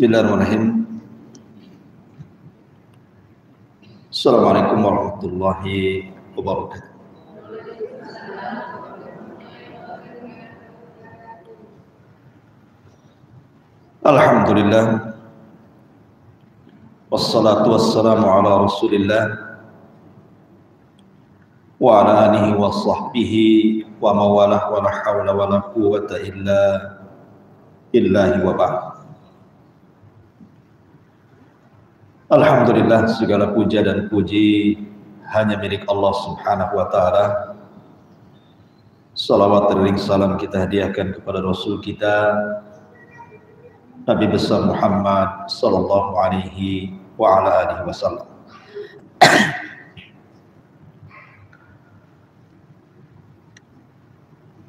Bismillahirrahmanirrahim. Assalamualaikum warahmatullahi wabarakatuh. Alhamdulillah Wassalatu wassalamu ala rasulillah Wa ala alihi wa sahbihi Wa mawalah wa la hawla wa la quwata illa Illahi wa ba'd Alhamdulillah segala puja dan puji hanya milik Allah Subhanahu wa taala. Salawat dan salam kita hadiahkan kepada Rasul kita Nabi besar Muhammad sallallahu alaihi wa ala alihi wasallam.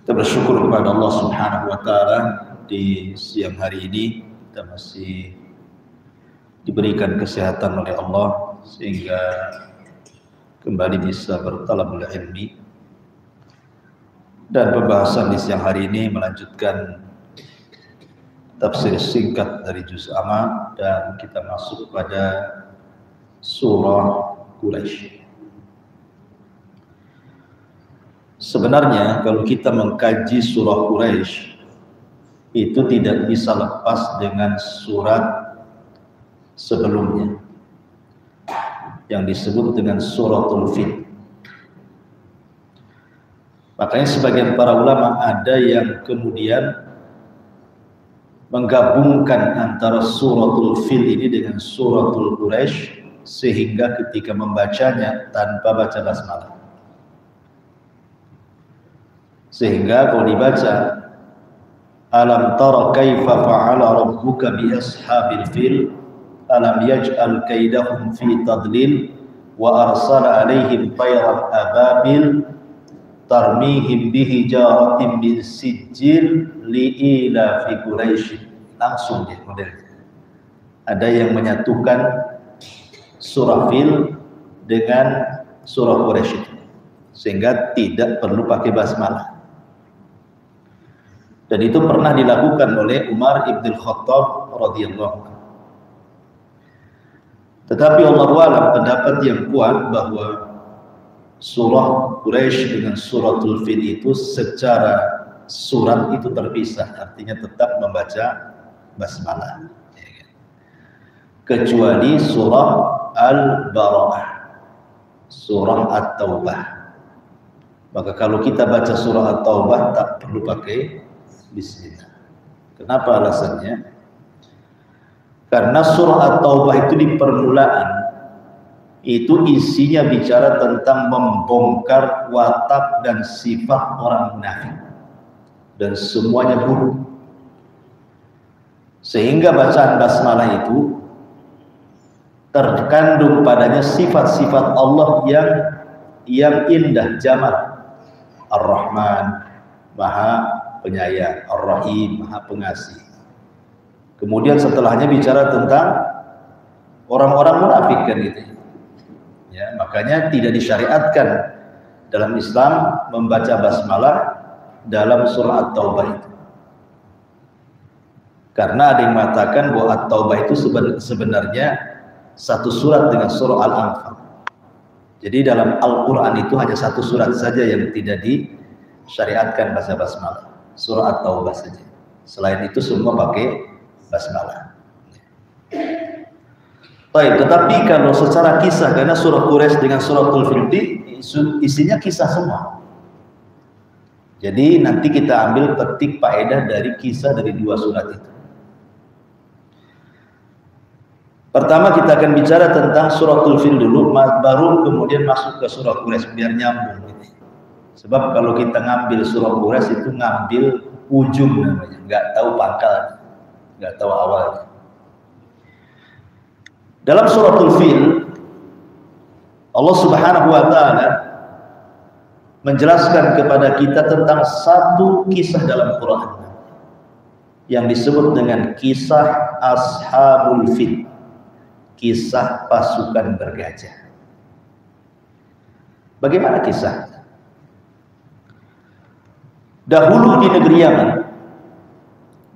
Kita bersyukur kepada Allah Subhanahu wa taala di siang hari ini kita masih diberikan kesehatan oleh Allah sehingga kembali bisa bertalabul ilmi dan pembahasan di siang hari ini melanjutkan tafsir singkat dari juz amma dan kita masuk pada surah Quraisy. Sebenarnya kalau kita mengkaji surah Quraisy itu tidak bisa lepas dengan surat sebelumnya yang disebut dengan suratul fil. Makanya sebagian para ulama ada yang kemudian menggabungkan antara suratul fil ini dengan suratul Quraisy sehingga ketika membacanya tanpa baca basmalah. Sehingga kalau dibaca Alam tara kaifa fa'ala rabbuka bi ashabil fil alam yaj'al kaidahum fi tadlil wa arsala alaihim tayran ababil tarmihim bihijaratin min sijil liila fi Quraisy langsung dia modelnya ada yang menyatukan surah fil dengan surah Quraisy sehingga tidak perlu pakai basmalah. Dan itu pernah dilakukan oleh Umar ibn Khattab radhiyallahu tetapi Allah alam pendapat yang kuat bahwa surah Quraisy dengan suratul Fil itu secara surat itu terpisah, artinya tetap membaca basmalah. Kecuali surah Al-Bara'ah, surah At-Taubah. Maka kalau kita baca surah At-Taubah tak perlu pakai bismillah. Kenapa alasannya? Karena surah At-Taubah itu di permulaan itu isinya bicara tentang membongkar watak dan sifat orang munafik. Dan semuanya buruk. Sehingga bacaan basmalah itu terkandung padanya sifat-sifat Allah yang yang indah jamal Ar-Rahman Maha Penyayang. Ar-Rahim Maha Pengasih kemudian setelahnya bicara tentang orang-orang munafik kan gitu Ya, makanya tidak disyariatkan dalam Islam membaca basmalah dalam surah At-Taubah itu. Karena ada yang mengatakan bahwa At-Taubah itu sebenarnya satu surat dengan surah Al-Anfal. Jadi dalam Al-Quran itu hanya satu surat saja yang tidak disyariatkan baca basmalah. Surah At-Taubah saja. Selain itu semua pakai basmalah. Baik, tetapi kalau secara kisah karena surah Quraisy dengan surah Al-Fil isinya kisah semua. Jadi nanti kita ambil petik faedah dari kisah dari dua surat itu. Pertama kita akan bicara tentang suratul fil dulu, baru kemudian masuk ke surah Quraisy biar nyambung. Sebab kalau kita ngambil surah Quraisy itu ngambil ujung namanya, nggak tahu pangkal, nggak tahu awalnya. Dalam suratul fil Allah Subhanahu wa taala menjelaskan kepada kita tentang satu kisah dalam Quran yang disebut dengan kisah Ashabul Fil. Kisah pasukan bergajah. Bagaimana kisah? Dahulu di negeri Yaman,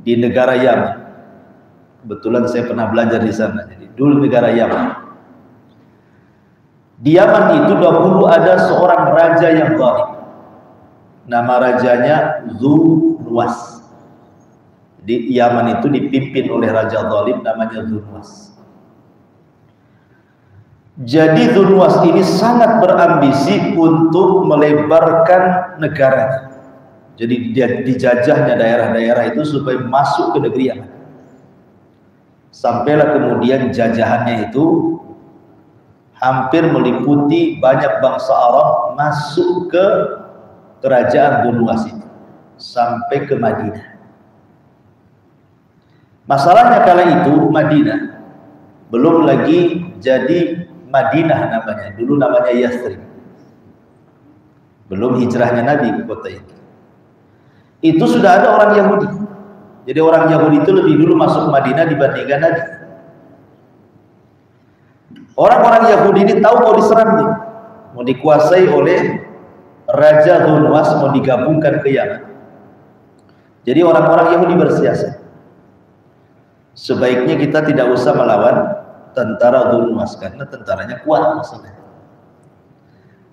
di negara Yaman, Kebetulan saya pernah belajar di sana. Jadi dulu negara Yaman. Di Yaman itu dahulu ada seorang raja yang zalim. Nama rajanya Zulwas. Di Yaman itu dipimpin oleh raja zalim namanya Zulwas. Jadi Zulwas ini sangat berambisi untuk melebarkan negaranya. Jadi dijajahnya daerah-daerah itu supaya masuk ke negeri Yaman. Sampailah kemudian jajahannya itu hampir meliputi banyak bangsa Arab masuk ke kerajaan Bunuas itu sampai ke Madinah. Masalahnya kala itu Madinah belum lagi jadi Madinah namanya, dulu namanya Yathrib. Belum hijrahnya Nabi ke kota itu. Itu sudah ada orang Yahudi jadi orang Yahudi itu lebih dulu masuk Madinah dibandingkan Nabi. Orang-orang Yahudi ini tahu mau diserang nih, mau dikuasai oleh Raja Dunwas mau digabungkan ke Yaman. Jadi orang-orang Yahudi bersiasat. Sebaiknya kita tidak usah melawan tentara Dunwas karena tentaranya kuat maksudnya.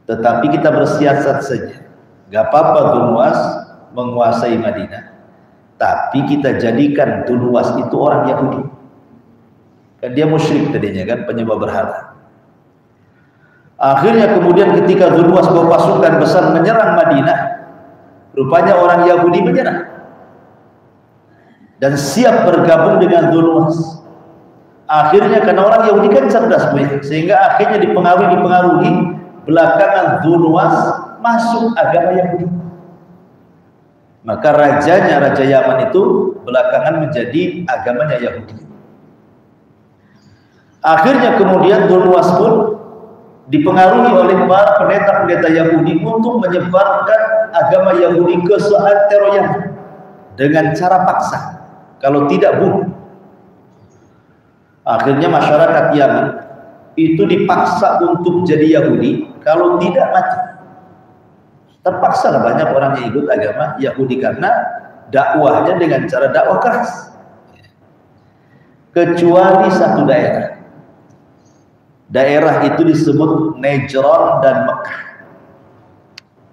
Tetapi kita bersiasat saja. Gak apa-apa menguasai Madinah tapi kita jadikan Dunwas itu orang Yahudi. Kan dia musyrik tadinya kan penyembah berhala. Akhirnya kemudian ketika Dunwas bawa pasukan besar menyerang Madinah rupanya orang Yahudi menyerang dan siap bergabung dengan Dunwas akhirnya karena orang Yahudi kan cerdas sehingga akhirnya dipengaruhi dipengaruhi belakangan Dunwas masuk agama Yahudi maka rajanya Raja Yaman itu belakangan menjadi agamanya Yahudi. Akhirnya kemudian Dunwas pun dipengaruhi oleh para pendeta-pendeta Yahudi untuk menyebarkan agama Yahudi ke seantero Yaman dengan cara paksa. Kalau tidak bunuh. Akhirnya masyarakat Yaman itu dipaksa untuk jadi Yahudi, kalau tidak mati. Terpaksa lah banyak orang yang ikut agama Yahudi karena dakwahnya dengan cara dakwah keras. Kecuali satu daerah. Daerah itu disebut Najran dan Mekah.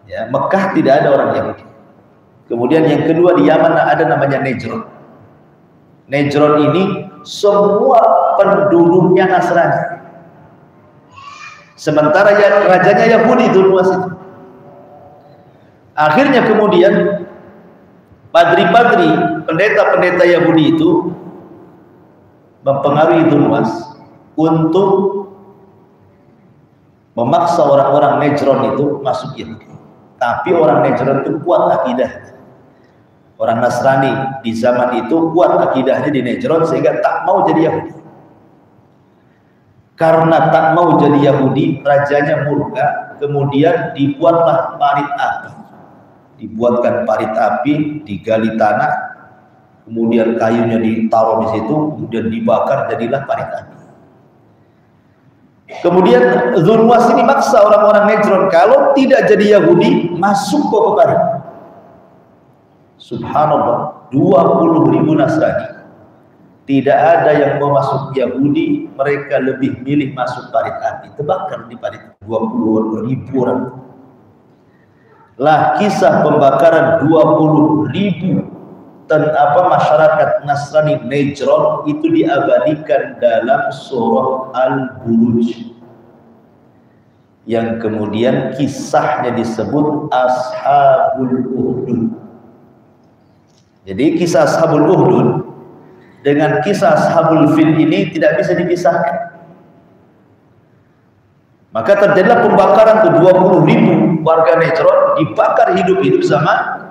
Ya, Mekah tidak ada orang Yahudi. Kemudian yang kedua di Yaman ada namanya Najran. Najran ini semua penduduknya Nasrani. Sementara ya, rajanya Yahudi itu luas itu. Akhirnya kemudian padri-padri, pendeta-pendeta Yahudi itu mempengaruhi Dunwas untuk memaksa orang-orang Nejron itu masuk Yahudi. Tapi orang Nejron itu kuat akidah. Orang Nasrani di zaman itu kuat akidahnya di Nejron sehingga tak mau jadi Yahudi. Karena tak mau jadi Yahudi, rajanya murka, kemudian dibuatlah parit api dibuatkan parit api, digali tanah, kemudian kayunya ditaruh di situ, kemudian dibakar jadilah parit api. Kemudian Zulwas ini maksa orang-orang Nejron kalau tidak jadi Yahudi masuk ke parit. Subhanallah, 20 ribu Nasrani. Tidak ada yang mau masuk Yahudi, mereka lebih milih masuk parit api. Tebakan di parit 20 ribu orang lah kisah pembakaran 20 ribu dan apa masyarakat Nasrani Najran itu diabadikan dalam surah Al-Buruj. Yang kemudian kisahnya disebut Ashabul Uhdud. Jadi kisah Ashabul Uhdud dengan kisah Ashabul Fil ini tidak bisa dipisahkan maka terjadilah pembakaran ke 20 ribu warga Najran dibakar hidup-hidup sama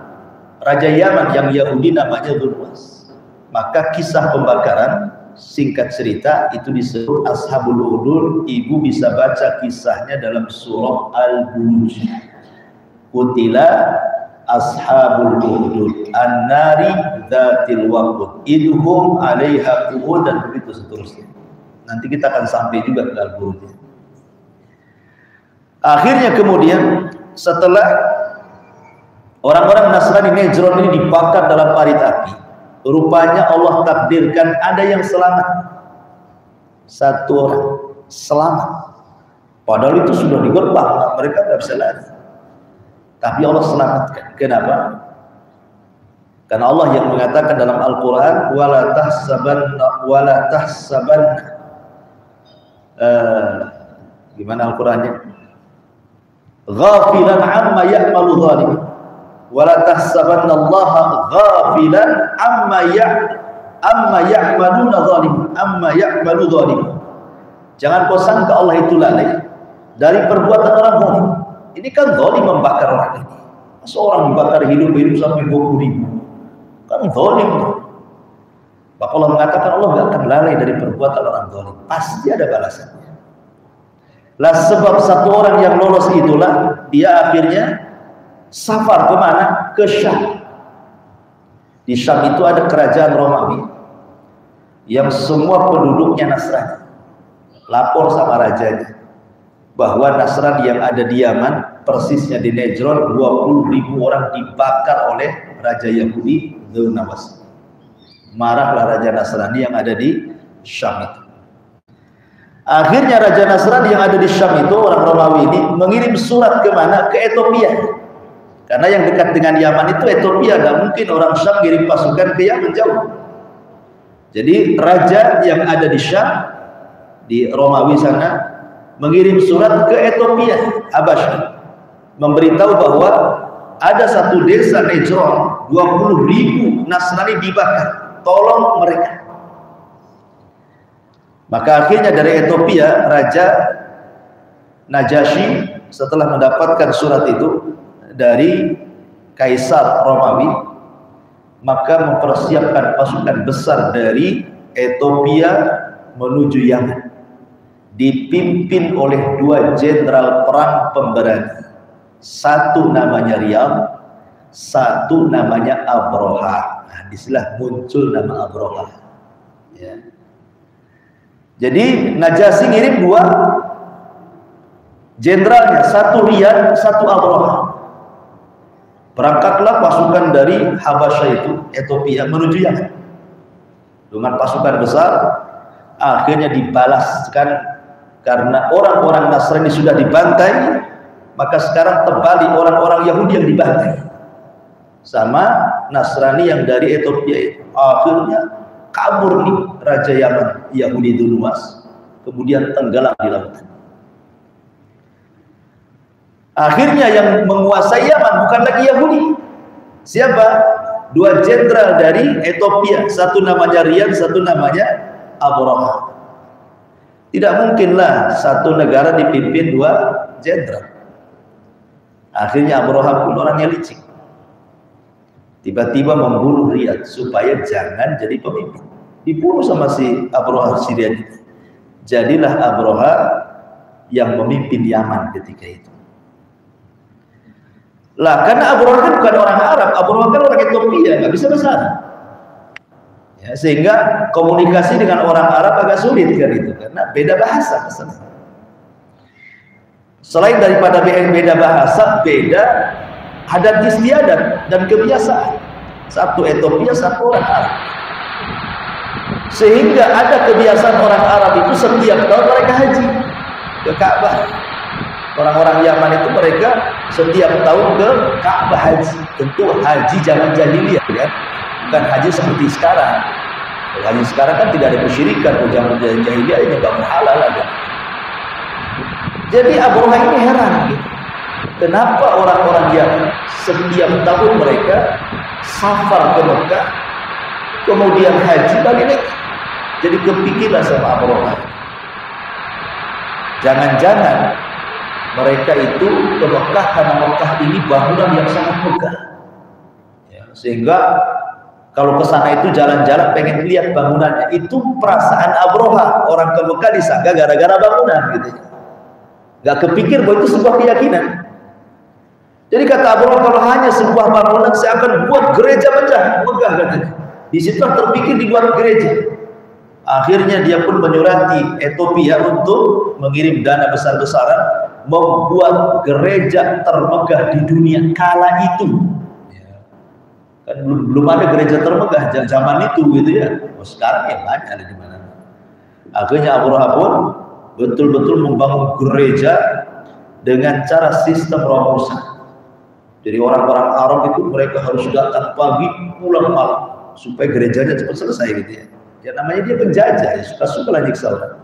Raja Yaman yang Yahudi namanya Dhulwas. Maka kisah pembakaran singkat cerita itu disebut Ashabul Udul. Ibu bisa baca kisahnya dalam surah Al-Buruj. Kutila Ashabul Udul An-nari dhatil waqud idhum alaiha dan begitu seterusnya. Nanti kita akan sampai juga ke Al-Buruj. Akhirnya kemudian setelah orang-orang Nasrani Nejron ini dibakar dalam parit api, rupanya Allah takdirkan ada yang selamat. Satu orang selamat. Padahal itu sudah di gerbang, mereka tidak bisa lari. Tapi Allah selamatkan. Kenapa? Karena Allah yang mengatakan dalam Al-Quran, wala tahsabanna wala tahsabanna uh, gimana Al-Qurannya? Ghafilan amma ya'malu zalim. Wala tahsabanna Allah ghafilan amma ya amma ya'maluna zalim. Amma ya'malu zalim. Jangan kau sangka Allah itu lalai dari perbuatan orang zalim. Ini kan zalim membakar orang ini. Seorang membakar hidup-hidup sampai 20 ribu. Kan zalim. Maka Allah mengatakan Allah tidak akan lalai dari perbuatan orang zalim. Pasti ada balasannya. Lah sebab satu orang yang lolos itulah dia akhirnya safar ke mana? Ke Syam. Di Syam itu ada kerajaan Romawi yang semua penduduknya Nasrani. Lapor sama rajanya bahwa Nasrani yang ada di Yaman persisnya di Nejron 20 ribu orang dibakar oleh Raja Yahudi Nawas. Marahlah Raja Nasrani yang ada di Syam itu. Akhirnya Raja Nasrani yang ada di Syam itu orang Romawi ini mengirim surat ke mana? Ke Ethiopia. Karena yang dekat dengan Yaman itu Ethiopia, nggak mungkin orang Syam kirim pasukan ke Yaman jauh. Jadi raja yang ada di Syam di Romawi sana mengirim surat ke Ethiopia, Habasyah, memberitahu bahwa ada satu desa Nejron, 20 ribu Nasrani dibakar. Tolong mereka. Maka akhirnya dari Ethiopia, Raja Najasyi setelah mendapatkan surat itu dari Kaisar Romawi, maka mempersiapkan pasukan besar dari Ethiopia menuju Yaman dipimpin oleh dua jenderal perang pemberani. Satu namanya Riyad, satu namanya Abroha. Nah, di sinilah muncul nama Abroha. Ya. Jadi Najasi ngirim dua jenderalnya, satu Riyad, satu Abroha. Berangkatlah pasukan dari Habasyah itu, Ethiopia menuju Yaman. Dengan pasukan besar, akhirnya dibalaskan karena orang-orang Nasrani sudah dibantai maka sekarang terbalik orang-orang Yahudi yang dibantai sama Nasrani yang dari Ethiopia itu akhirnya kabur nih Raja Yaman Yahudi Dunuas kemudian tenggelam di lautan akhirnya yang menguasai Yaman bukan lagi Yahudi siapa? dua jenderal dari Ethiopia satu namanya Rian satu namanya Abraham tidak mungkinlah satu negara dipimpin dua jenderal. Akhirnya Abu Rahab pun orangnya licik. Tiba-tiba membunuh Riyad supaya jangan jadi pemimpin. Dibunuh sama si Abu Rahab Syrian itu. Jadilah Abu Rahab yang memimpin Yaman ketika itu. Lah karena Abu Rahab kan bukan orang Arab, Abu Rahab kan orang Ethiopia, nggak bisa bahasa Ya, sehingga komunikasi dengan orang Arab agak sulit kan itu karena beda bahasa misalnya. Selain daripada beda bahasa, beda adat istiadat dan kebiasaan. Satu Ethiopia, satu orang Arab. Sehingga ada kebiasaan orang Arab itu setiap tahun mereka haji ke Ka'bah. Orang-orang Yaman itu mereka setiap tahun ke Ka'bah haji. Tentu haji zaman jahiliyah kan bukan haji seperti sekarang. Haji sekarang kan tidak ada kesyirikan, zaman jahiliyah ini nggak berhala lagi. Jadi Abu ini heran gitu. Kenapa orang-orang yang setiap tahun mereka safar ke Mekah, kemudian haji balik lagi. Jadi kepikirlah sama Hurairah. Jangan-jangan mereka itu ke Mekah karena Mekah ini bangunan yang sangat megah. Ya, sehingga kalau ke sana itu jalan-jalan pengen lihat bangunannya. Itu perasaan Abroha. Orang ke Mekah disangka gara-gara bangunan gitu. Gak kepikir bahwa itu sebuah keyakinan. Jadi kata Abroha kalau hanya sebuah bangunan saya akan buat gereja megah, megah katanya. Di situ terpikir dibuat gereja. Akhirnya dia pun menyurati Ethiopia untuk mengirim dana besar-besaran membuat gereja termegah di dunia kala itu Kan belum, belum ada gereja termegah zaman itu gitu ya. Oh, sekarang ya banyak ada di mana. Akhirnya Abraha pun betul-betul membangun gereja dengan cara sistem romusan. Jadi orang-orang Arab itu mereka harus datang pagi, pulang malam supaya gerejanya cepat selesai gitu ya. Ya namanya dia penjajah, ya, suka-suka lah nyiksa orang.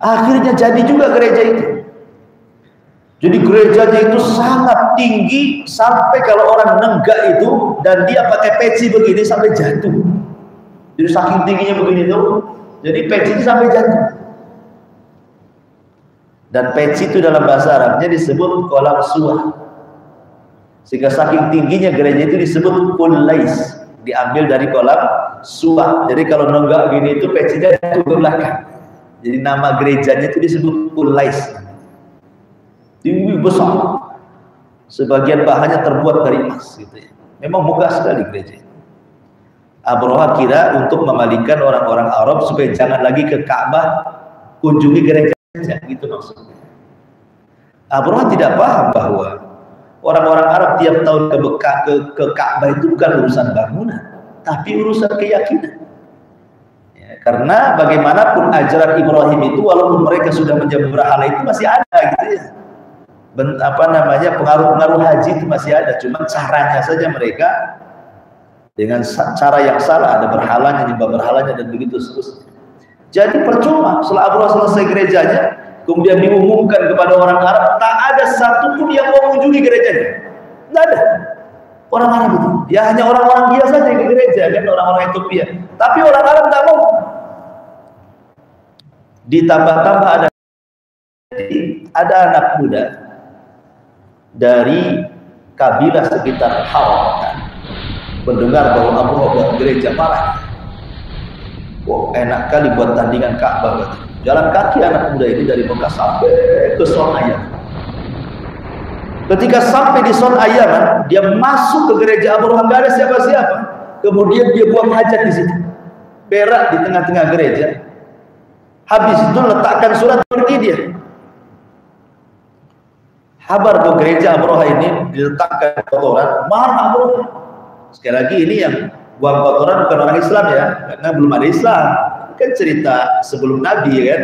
Akhirnya jadi juga gereja itu. Jadi gerejanya itu sangat tinggi sampai kalau orang nenggak itu dan dia pakai peci begini sampai jatuh. Jadi saking tingginya begini tuh, jadi peci itu sampai jatuh. Dan peci itu dalam bahasa Arabnya disebut kolam suah. Sehingga saking tingginya gereja itu disebut kulais. Diambil dari kolam suah. Jadi kalau nenggak gini itu pecinya jatuh ke belakang. Jadi nama gerejanya itu disebut kulais tinggi besar. Sebagian bahannya terbuat dari emas gitu ya. Memang megah sekali gereja. Abroha kira untuk memalingkan orang-orang Arab supaya jangan lagi ke Ka'bah kunjungi gereja gitu maksudnya. Abroha tidak paham bahwa orang-orang Arab tiap tahun ke Mekah ke, ke Ka'bah itu bukan urusan bangunan, tapi urusan keyakinan. Ya, karena bagaimanapun ajaran Ibrahim itu walaupun mereka sudah menjadi berhala itu masih ada gitu ya apa namanya pengaruh-pengaruh haji itu masih ada cuma caranya saja mereka dengan cara yang salah ada berhalanya nyembah berhalanya dan begitu seterusnya jadi percuma setelah Abu selesai gerejanya kemudian diumumkan kepada orang Arab tak ada satupun yang mau mengunjungi gerejanya. Tidak ada. Orang Arab itu. Ya hanya orang-orang biasa saja ke gereja kan orang-orang Ethiopia. Tapi orang Arab tidak mau. Ditambah-tambah ada ada anak muda dari kabilah sekitar Hawakan mendengar bahwa Abu buat gereja marah. Wah, enak kali buat tandingan Ka'bah. gitu. Jalan kaki anak muda ini dari Mekah sampai ke Son Ayam. Ketika sampai di Son Ayam, dia masuk ke gereja Abu Bakar ada siapa-siapa. Kemudian dia buang hajat di situ. Berak di tengah-tengah gereja. Habis itu letakkan surat pergi dia kabar bahwa gereja Amroha ini diletakkan kotoran, marah Amroha. Sekali lagi ini yang buang kotoran bukan orang Islam ya, karena belum ada Islam. Kan cerita sebelum Nabi kan.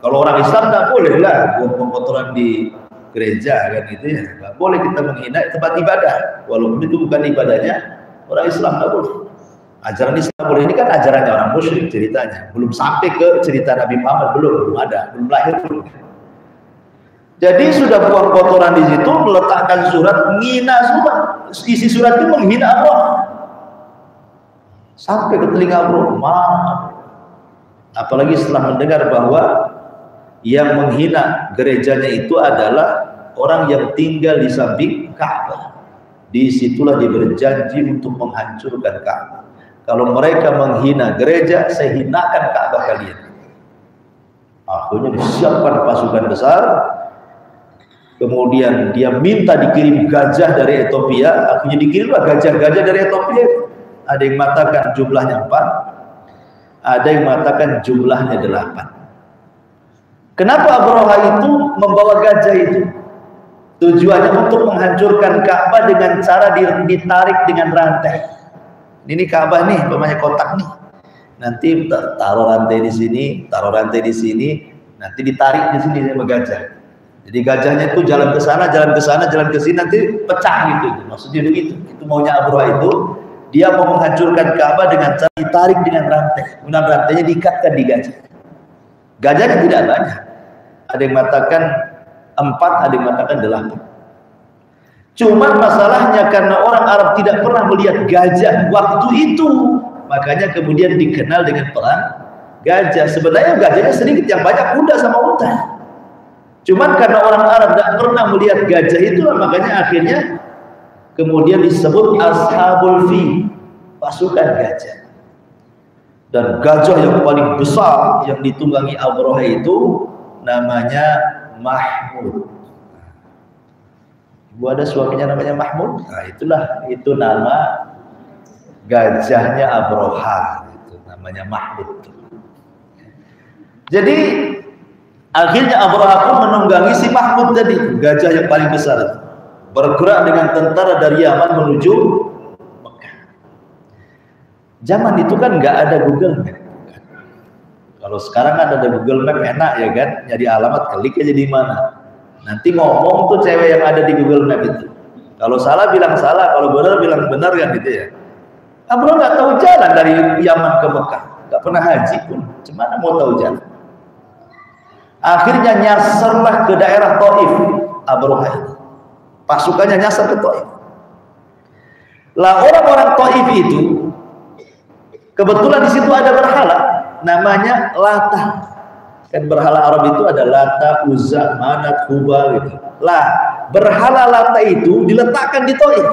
Kalau orang Islam tak boleh lah buang kotoran di gereja kan gitu ya. Tidak boleh kita menghina tempat ibadah, walaupun itu bukan ibadahnya orang Islam tak boleh. Ajaran Islam boleh ini kan ajarannya orang musyrik ceritanya. Belum sampai ke cerita Nabi Muhammad belum, belum ada, belum lahir belum. Jadi sudah buang kotoran di situ, meletakkan surat, menghina surat. Isi surat itu menghina Allah. Sampai ke telinga Abu Apalagi setelah mendengar bahwa yang menghina gerejanya itu adalah orang yang tinggal di samping Ka'bah. Di situlah dia berjanji untuk menghancurkan Ka'bah. Kalau mereka menghina gereja, saya hinakan Ka'bah kalian. Akhirnya disiapkan pasukan besar kemudian dia minta dikirim gajah dari Ethiopia akhirnya dikirimlah gajah-gajah dari Ethiopia ada yang mengatakan jumlahnya empat ada yang mengatakan jumlahnya delapan kenapa Abraha itu membawa gajah itu tujuannya untuk menghancurkan Ka'bah dengan cara ditarik dengan rantai ini Ka'bah nih pemainnya kotak nih nanti taruh rantai di sini taruh rantai di sini nanti ditarik di sini sama gajah jadi gajahnya itu jalan ke sana, jalan ke sana, jalan ke sini nanti pecah gitu. Maksudnya begitu. Itu maunya Abu itu. Dia mau menghancurkan Ka'bah dengan cara ditarik dengan rantai. Kemudian rantainya diikatkan di gajah. Gajahnya tidak banyak. Ada yang mengatakan empat, ada yang mengatakan delapan. Cuman masalahnya karena orang Arab tidak pernah melihat gajah waktu itu, makanya kemudian dikenal dengan perang gajah. Sebenarnya gajahnya sedikit, yang banyak kuda sama unta. Cuman karena orang Arab tidak pernah melihat gajah itulah makanya akhirnya kemudian disebut ashabul fi, pasukan gajah. Dan gajah yang paling besar yang ditunggangi Abraha itu namanya Mahmud. Ibu ada suaminya namanya Mahmud? Nah, itulah itu nama gajahnya Abraha itu namanya Mahmud. Jadi Akhirnya Abraha pun menunggangi si Mahmud tadi, gajah yang paling besar. Bergerak dengan tentara dari Yaman menuju Mekah. Zaman itu kan nggak ada Google Map. Kalau sekarang kan ada Google Map enak ya kan, nyari alamat klik aja di mana. Nanti ngomong tuh cewek yang ada di Google Map itu. Kalau salah bilang salah, kalau benar bilang benar kan gitu ya. Abraham nggak tahu jalan dari Yaman ke Mekah, nggak pernah haji pun. Gimana mau tahu jalan? Akhirnya nyasarlah ke daerah Taif Abraham itu. Pasukannya nyasar ke Taif. Lah orang-orang Taif itu kebetulan di situ ada berhala namanya Lata. Kan berhala Arab itu ada Lata, Uzza, Manat, Hubal gitu. Lah, berhala Lata itu diletakkan di Taif.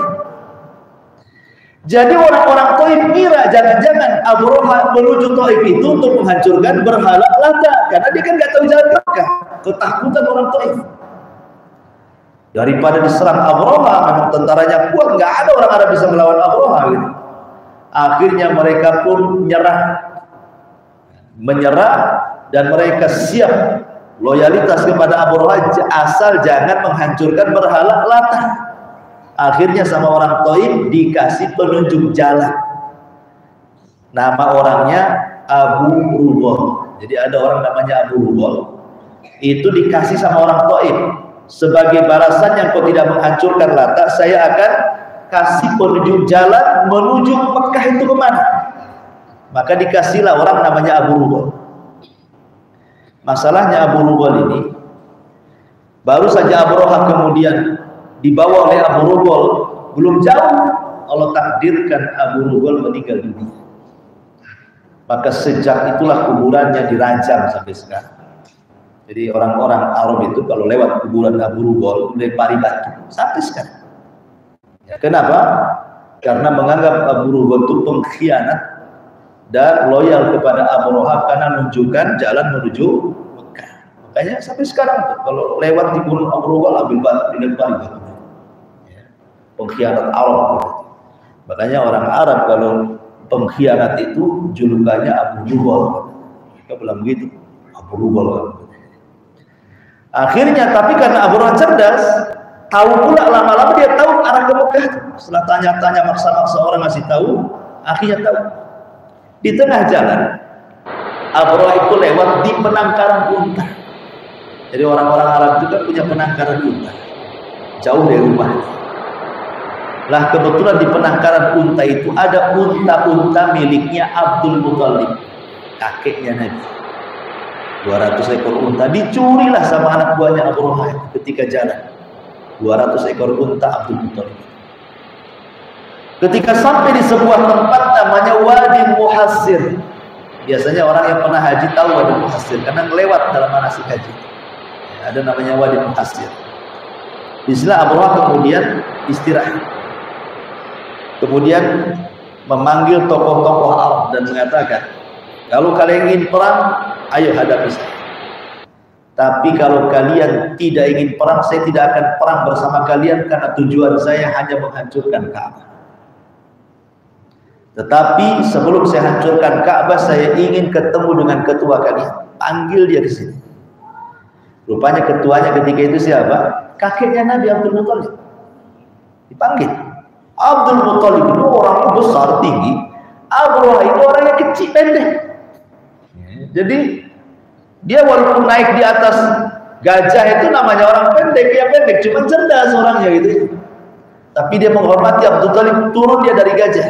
Jadi orang-orang Taif kira jangan-jangan Abu Roha menuju Taif itu untuk menghancurkan berhala Lata karena dia kan nggak tahu jalan Mekah. Ketakutan orang Taif. Daripada diserang Abu Roha, memang tentaranya kuat, nggak ada orang Arab bisa melawan Abu Roha gitu. Akhirnya mereka pun menyerah, menyerah dan mereka siap loyalitas kepada Abu Roha asal jangan menghancurkan berhala Lata akhirnya sama orang Toib dikasih penunjuk jalan. Nama orangnya Abu Rubol jadi ada orang namanya Abu Rubol itu dikasih sama orang Toib sebagai balasan yang kau tidak menghancurkan lata saya akan kasih penunjuk jalan menuju Mekah itu ke mana maka dikasihlah orang namanya Abu Rubol masalahnya Abu Rubol ini baru saja Abu Roha kemudian dibawa oleh Abu Rubol belum jauh Allah takdirkan Abu Rubol meninggal dunia. Maka sejak itulah kuburannya dirajam sampai sekarang jadi orang-orang Arab itu kalau lewat kuburan Abu Rubol lempari batu sampai sekarang ya, kenapa? karena menganggap Abu Rubol itu pengkhianat dan loyal kepada Abu Rohab karena menunjukkan jalan menuju Mekah makanya sampai sekarang kalau lewat di gunung Abu Rubol ambil batu dilempari batu pengkhianat Arab. Makanya orang Arab kalau pengkhianat itu julukannya Abu Jubal. Mereka bilang begitu, Abu Jubal. Akhirnya tapi karena Abu Rahman cerdas, tahu pula lama-lama dia tahu arah ke Mekah. Setelah tanya-tanya maksa-maksa orang masih tahu, akhirnya tahu. Di tengah jalan, Abu Rahman itu lewat di penangkaran unta. Jadi orang-orang Arab juga punya penangkaran unta. Jauh dari rumahnya. Lah kebetulan di penangkaran unta itu ada unta-unta miliknya Abdul Muthalib, kakeknya Nabi. 200 ekor unta dicurilah sama anak buahnya Abu Rohai ketika jalan. 200 ekor unta Abdul Muthalib. Ketika sampai di sebuah tempat namanya Wadi Muhasir. Biasanya orang yang pernah haji tahu Wadi Muhasir karena lewat dalam manasik haji. Ada namanya Wadi Muhasir. Di Abu Rohai kemudian istirahat kemudian memanggil tokoh-tokoh Arab dan mengatakan kalau kalian ingin perang ayo hadapi saya. Tapi kalau kalian tidak ingin perang saya tidak akan perang bersama kalian karena tujuan saya hanya menghancurkan Ka'bah. Tetapi sebelum saya hancurkan Ka'bah saya ingin ketemu dengan ketua kalian. Panggil dia ke sini. Rupanya ketuanya ketika itu siapa? Kakeknya Nabi Abdul Muthalib. Dipanggil. Abdul Muthalib itu orangnya besar tinggi, Abdullah itu orangnya kecil pendek. Jadi dia walaupun naik di atas gajah itu namanya orang pendek, ya pendek, cuma cerdas orangnya gitu. Tapi dia menghormati Abdul Muthalib turun dia dari gajah.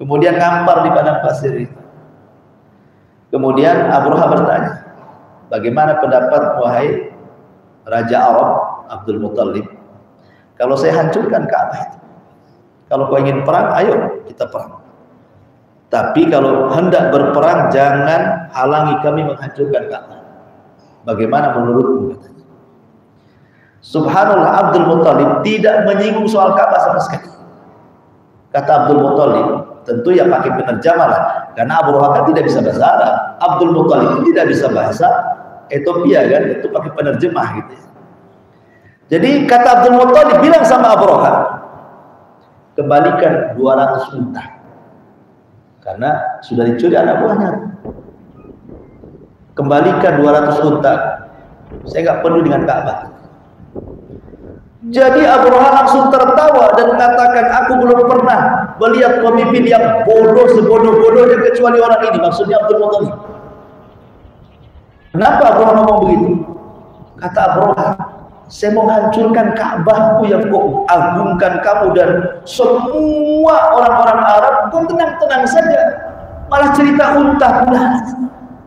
Kemudian ngampar di padang pasir itu. Kemudian Abraha bertanya, bagaimana pendapat wahai Raja Arab Abdul Muthalib kalau saya hancurkan Ka'bah itu? Kalau kau ingin perang, ayo kita perang. Tapi kalau hendak berperang, jangan halangi kami menghancurkan Ka'bah. Bagaimana menurutmu? Subhanallah Abdul Muttalib tidak menyinggung soal Ka'bah sama sekali. Kata Abdul Muttalib, tentu ya pakai penerjemah lah. Karena Abu Rahman tidak bisa bahasa Arab. Abdul Muttalib tidak bisa bahasa Ethiopia kan, itu pakai penerjemah gitu ya. Jadi kata Abdul Muttalib bilang sama Abu Rahman, kembalikan 200 unta karena sudah dicuri anak buahnya kembalikan 200 unta saya nggak perlu dengan Ka'bah Jadi Abraha langsung tertawa dan mengatakan, aku belum pernah melihat pemimpin yang bodoh sebodoh-bodohnya kecuali orang ini. Maksudnya Abdul Muttalib. Kenapa Abraha ngomong begitu? Kata Abraha, saya mau hancurkan Ka'bahku yang kau agungkan kamu dan semua orang-orang Arab kau tenang-tenang saja. Malah cerita unta pula.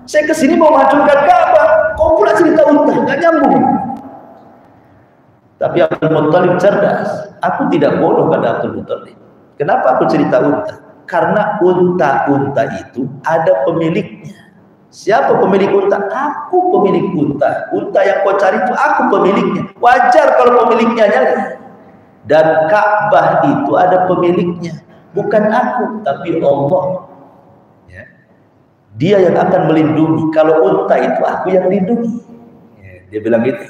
Saya ke sini mau menghancurkan Ka'bah, kau pula cerita unta, nggak nyambung. Tapi Abdul Muttalib cerdas. Aku tidak bodoh pada Abdul Muttalib. Kenapa aku cerita unta? Karena unta-unta itu ada pemiliknya. Siapa pemilik unta? Aku pemilik unta. Unta yang kau cari itu aku pemiliknya. Wajar kalau pemiliknya nyari. Dan Ka'bah itu ada pemiliknya. Bukan aku, tapi Allah. Ya. Dia yang akan melindungi. Kalau unta itu aku yang lindungi. Ya, dia bilang gitu.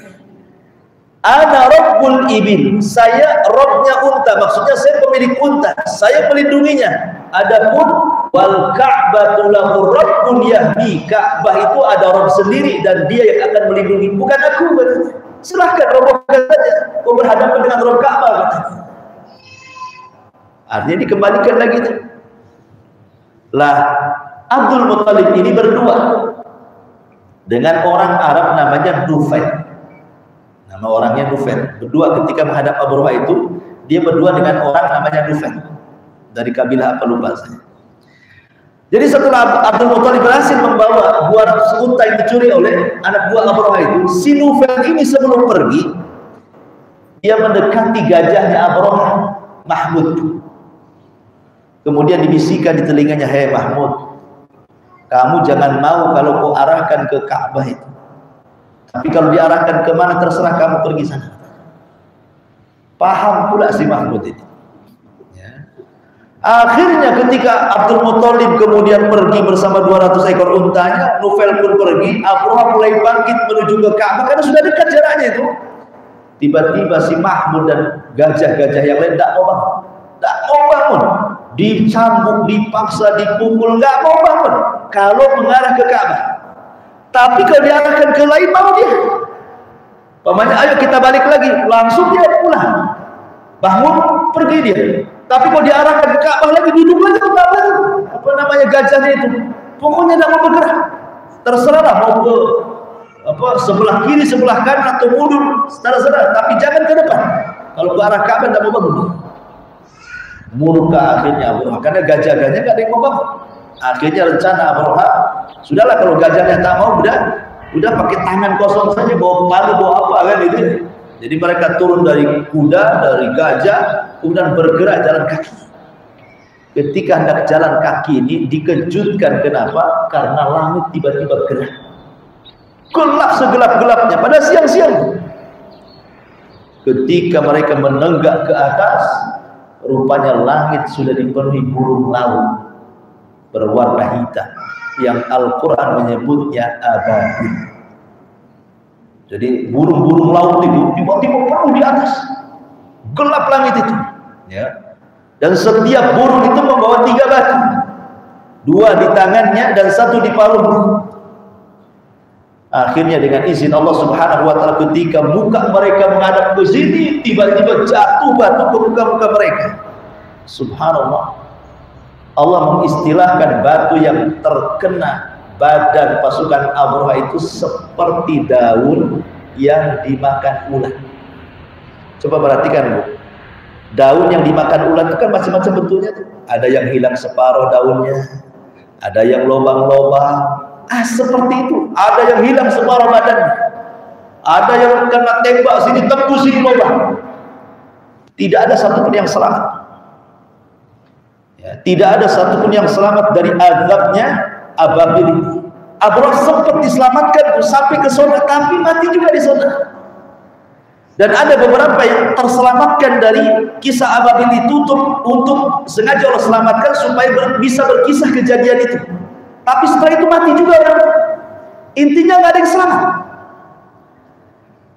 Ana Rabbul Ibil. Saya Robnya unta. Maksudnya saya pemilik unta. Saya melindunginya. Adapun wal Ka'batu lahu Rabbun yahmi. Ka'bah itu ada Rabb sendiri dan dia yang akan melindungi. Bukan aku. Katanya. Silahkan robohkan saja. Kau berhadapan dengan Rabb Ka'bah. Artinya dikembalikan lagi. Tuh. Lah Abdul Muttalib ini berdua dengan orang Arab namanya Nufail. Nama orangnya Nufail. Berdua ketika menghadap Abu Ruha itu, dia berdua dengan orang namanya Nufail. Dari kabilah apa lupa saya. Jadi setelah Abdul Muttalib berhasil membawa 200 unta yang dicuri oleh anak buah Abu Ruha itu, si Nufail ini sebelum pergi, dia mendekati gajahnya Abu Ruha, Mahmud. Kemudian dibisikkan di telinganya, Hei Mahmud, kamu jangan mau kalau kau arahkan ke Ka'bah itu tapi kalau diarahkan ke mana terserah kamu pergi sana. Paham pula si Mahmud ini. Ya. Akhirnya ketika Abdul Muthalib kemudian pergi bersama 200 ekor untanya, Nufel pun pergi, Abraha mulai bangkit menuju ke Ka'bah karena sudah dekat jaraknya itu. Tiba-tiba si Mahmud dan gajah-gajah yang lain tidak mau bangun. Tidak mau bangun. Dicambuk, dipaksa, dipukul, nggak mau bangun. Kalau mengarah ke Ka'bah. Tapi kalau diarahkan ke lain mau dia. Pamannya ayo kita balik lagi, langsung dia pulang. Bangun pergi dia. Tapi kalau diarahkan ke Ka'bah lagi duduk lagi ke Ka'bah. Apa namanya gajahnya itu? Pokoknya tidak mau bergerak. Terserah lah mau ke apa sebelah kiri, sebelah kanan atau mundur, terserah. Tapi jangan ke depan. Kalau ke arah Ka'bah tidak mau bangun. Murka akhirnya karena gajah-gajah nggak ada yang mau bangun. Akhirnya rencana Abraha, sudahlah kalau gajahnya tak mau, udah udah pakai tangan kosong saja, bawa palu, bawa apa kan itu. Jadi mereka turun dari kuda, dari gajah, kemudian bergerak jalan kaki. Ketika hendak jalan kaki ini dikejutkan kenapa? Karena langit tiba-tiba gelap. Gelap segelap-gelapnya pada siang-siang. Ketika mereka menenggak ke atas, rupanya langit sudah dipenuhi burung laut berwarna hitam yang Al-Quran menyebutnya ababil. Jadi burung-burung laut itu tiba-tiba penuh di atas, gelap langit itu. Ya. Dan setiap burung itu membawa tiga batu, dua di tangannya dan satu di paruh. Akhirnya dengan izin Allah Subhanahu Wa Taala ketika muka mereka menghadap ke sini, tiba-tiba jatuh batu ke muka-muka mereka. Subhanallah Allah mengistilahkan batu yang terkena badan pasukan Abraha itu seperti daun yang dimakan ulat. Coba perhatikan Bu. Daun yang dimakan ulat itu kan macam-macam bentuknya tuh. Ada yang hilang separuh daunnya, ada yang lobang-lobang. Ah seperti itu. Ada yang hilang separuh badannya. Ada yang kena tembak sini tembus sini lobang. Tidak ada satupun yang selamat. Ya, tidak ada satupun yang selamat dari azabnya ababil itu. Abrah sempat diselamatkan sampai ke sana tapi mati juga di sana. Dan ada beberapa yang terselamatkan dari kisah ababil itu untuk, untuk sengaja Allah selamatkan supaya ber, bisa berkisah kejadian itu. Tapi setelah itu mati juga orang. Intinya nggak ada yang selamat.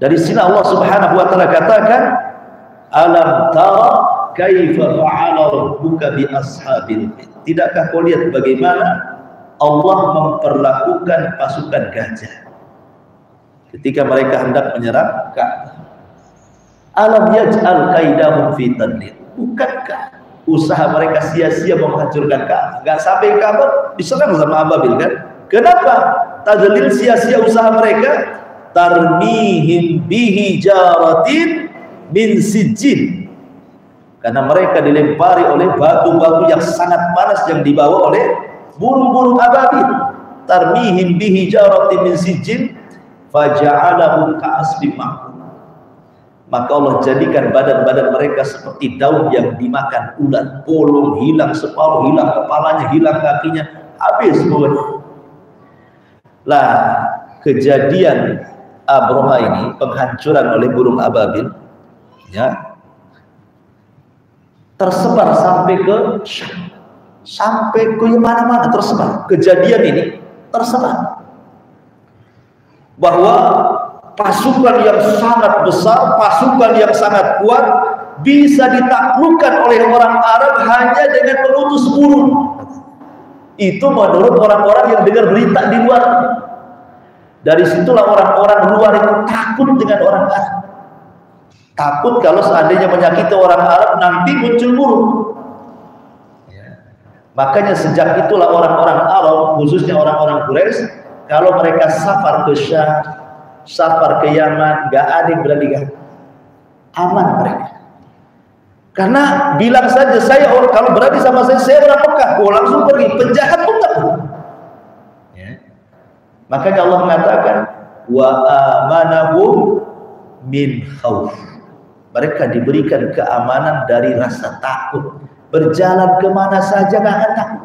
Dari sini Allah Subhanahu wa taala katakan, "Alam tara kaifa fa'ala rabbuka bi ashabil Tidakkah kau lihat bagaimana Allah memperlakukan pasukan gajah ketika mereka hendak menyerang Ka'bah? Alam yaj'al kaidahum fi tadlil. Bukankah usaha mereka sia-sia menghancurkan Ka'bah? Enggak sampai Ka'bah diserang sama Ababil kan? Kenapa? Tadlil sia-sia usaha mereka tarmihim bihi jaratin min sijil. Karena mereka dilempari oleh batu-batu yang sangat panas yang dibawa oleh burung-burung ababil. Tarmihim bihi jaratin min sijil faja'alahum ka'asbim maka Allah jadikan badan-badan mereka seperti daun yang dimakan ulat. Polong hilang separuh hilang kepalanya hilang kakinya habis semuanya lah kejadian Abroha ini penghancuran oleh burung ababil ya tersebar sampai ke sampai ke mana-mana tersebar kejadian ini tersebar bahwa pasukan yang sangat besar, pasukan yang sangat kuat bisa ditaklukkan oleh orang Arab hanya dengan mengutus burung. Itu menurut orang-orang yang dengar berita di luar. Dari situlah orang-orang luar itu takut dengan orang Arab. Takut kalau seandainya menyakiti orang Arab nanti muncul burung. Ya. Makanya sejak itulah orang-orang Arab, khususnya orang-orang Quraisy, kalau mereka safar ke Syam, safar ke Yaman, gak ada yang berani gak aman mereka. Karena bilang saja saya orang kalau berani sama saya saya orang Mekah, oh langsung pergi penjahat pun tak ya. Makanya Allah mengatakan wa amanahum min khauf. Mereka diberikan keamanan dari rasa takut. Berjalan ke mana saja gak akan takut.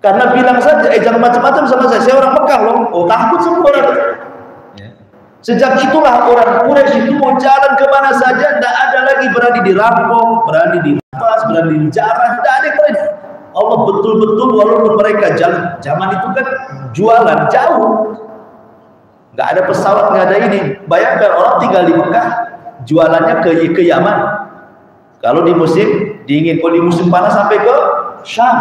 Karena bilang saja, eh jangan macam-macam sama saya, saya orang Mekah loh. Oh takut semua orang. Sejak itulah orang Quraisy itu mau jalan ke mana saja, tidak ada lagi berani dirampok, berani dirampas, berani dijarah, tidak ada yang berani. Allah betul-betul walaupun mereka jalan, zaman itu kan jualan jauh, nggak ada pesawat, nggak ada ini. Bayangkan orang tinggal di Mekah, jualannya ke ke Yaman. Kalau di musim dingin, kalau di musim panas sampai ke Syam.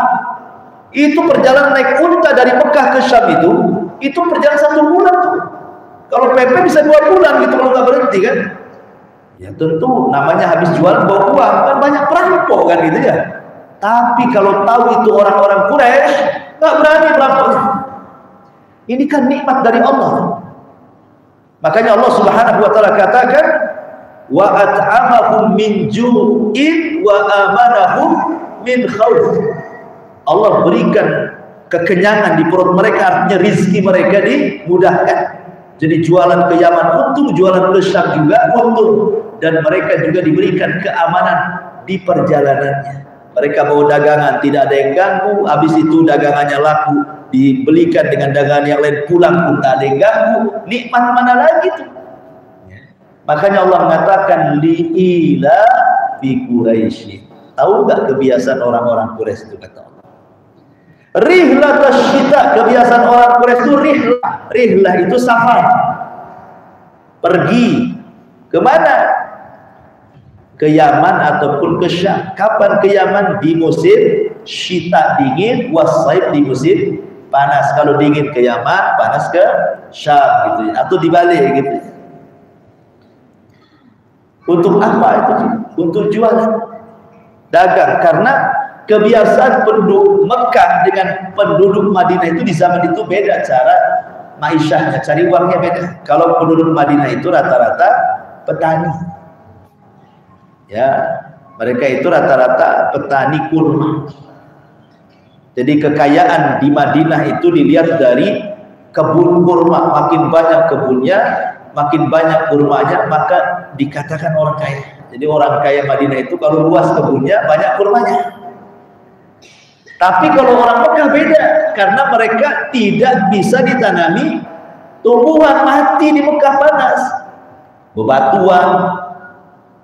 Itu perjalanan naik unta dari Mekah ke Syam itu, itu perjalanan satu bulan tuh. Kalau PP bisa dua bulan gitu kalau nggak berhenti kan? Ya tentu namanya habis jualan bawa uang kan banyak perampok kan gitu ya. Tapi kalau tahu itu orang-orang Quraisy nggak berani perampok. Ini kan nikmat dari Allah. Makanya Allah Subhanahu wa taala katakan wa at'amahum min ju'in wa amanahum min khauf. Allah berikan kekenyangan di perut mereka artinya rizki mereka dimudahkan jadi jualan ke Yaman untung, jualan ke Syam juga untung. Dan mereka juga diberikan keamanan di perjalanannya. Mereka bawa dagangan, tidak ada yang ganggu. Habis itu dagangannya laku. Dibelikan dengan dagangan yang lain pulang pun tak ada yang ganggu. Nikmat mana lagi itu? Makanya Allah mengatakan li'ila fi Quraisy. Tahu enggak kebiasaan orang-orang Quraisy itu kata Allah? Rihlah tasyita kebiasaan orang Quraisy itu rihlah. Rihlah itu safar. Pergi ke mana? Ke Yaman ataupun ke Syam. Kapan ke Yaman? Di musim syita dingin, wasaib di musim panas. Kalau dingin ke Yaman, panas ke Syam gitu ya. Atau dibalik gitu. Untuk apa itu? Untuk jualan dagang karena kebiasaan penduduk Mekah dengan penduduk Madinah itu di zaman itu beda cara maishahnya, cari uangnya beda. Kalau penduduk Madinah itu rata-rata petani. Ya, mereka itu rata-rata petani kurma. Jadi kekayaan di Madinah itu dilihat dari kebun kurma, makin banyak kebunnya, makin banyak kurmanya, maka dikatakan orang kaya. Jadi orang kaya Madinah itu kalau luas kebunnya, banyak kurmanya. Tapi kalau orang Mekah beda karena mereka tidak bisa ditanami tumbuhan mati di Mekah panas. Bebatuan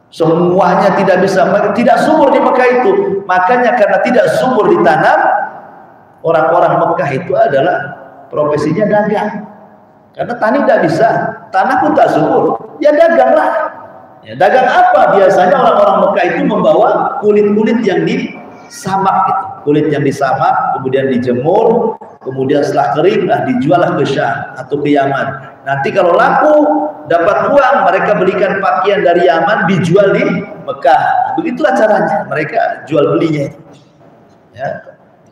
semuanya tidak bisa tidak subur di Mekah itu. Makanya karena tidak subur ditanam orang-orang Mekah itu adalah profesinya dagang. Karena tani tidak bisa, tanah pun tak subur, ya daganglah. Ya, dagang apa? Biasanya orang-orang Mekah itu membawa kulit-kulit yang di samak itu kulit yang disamak kemudian dijemur kemudian setelah kering lah dijual ke Syam atau ke Yaman nanti kalau laku dapat uang, mereka belikan pakaian dari Yaman dijual di Mekah. Begitulah caranya mereka jual belinya. Ya.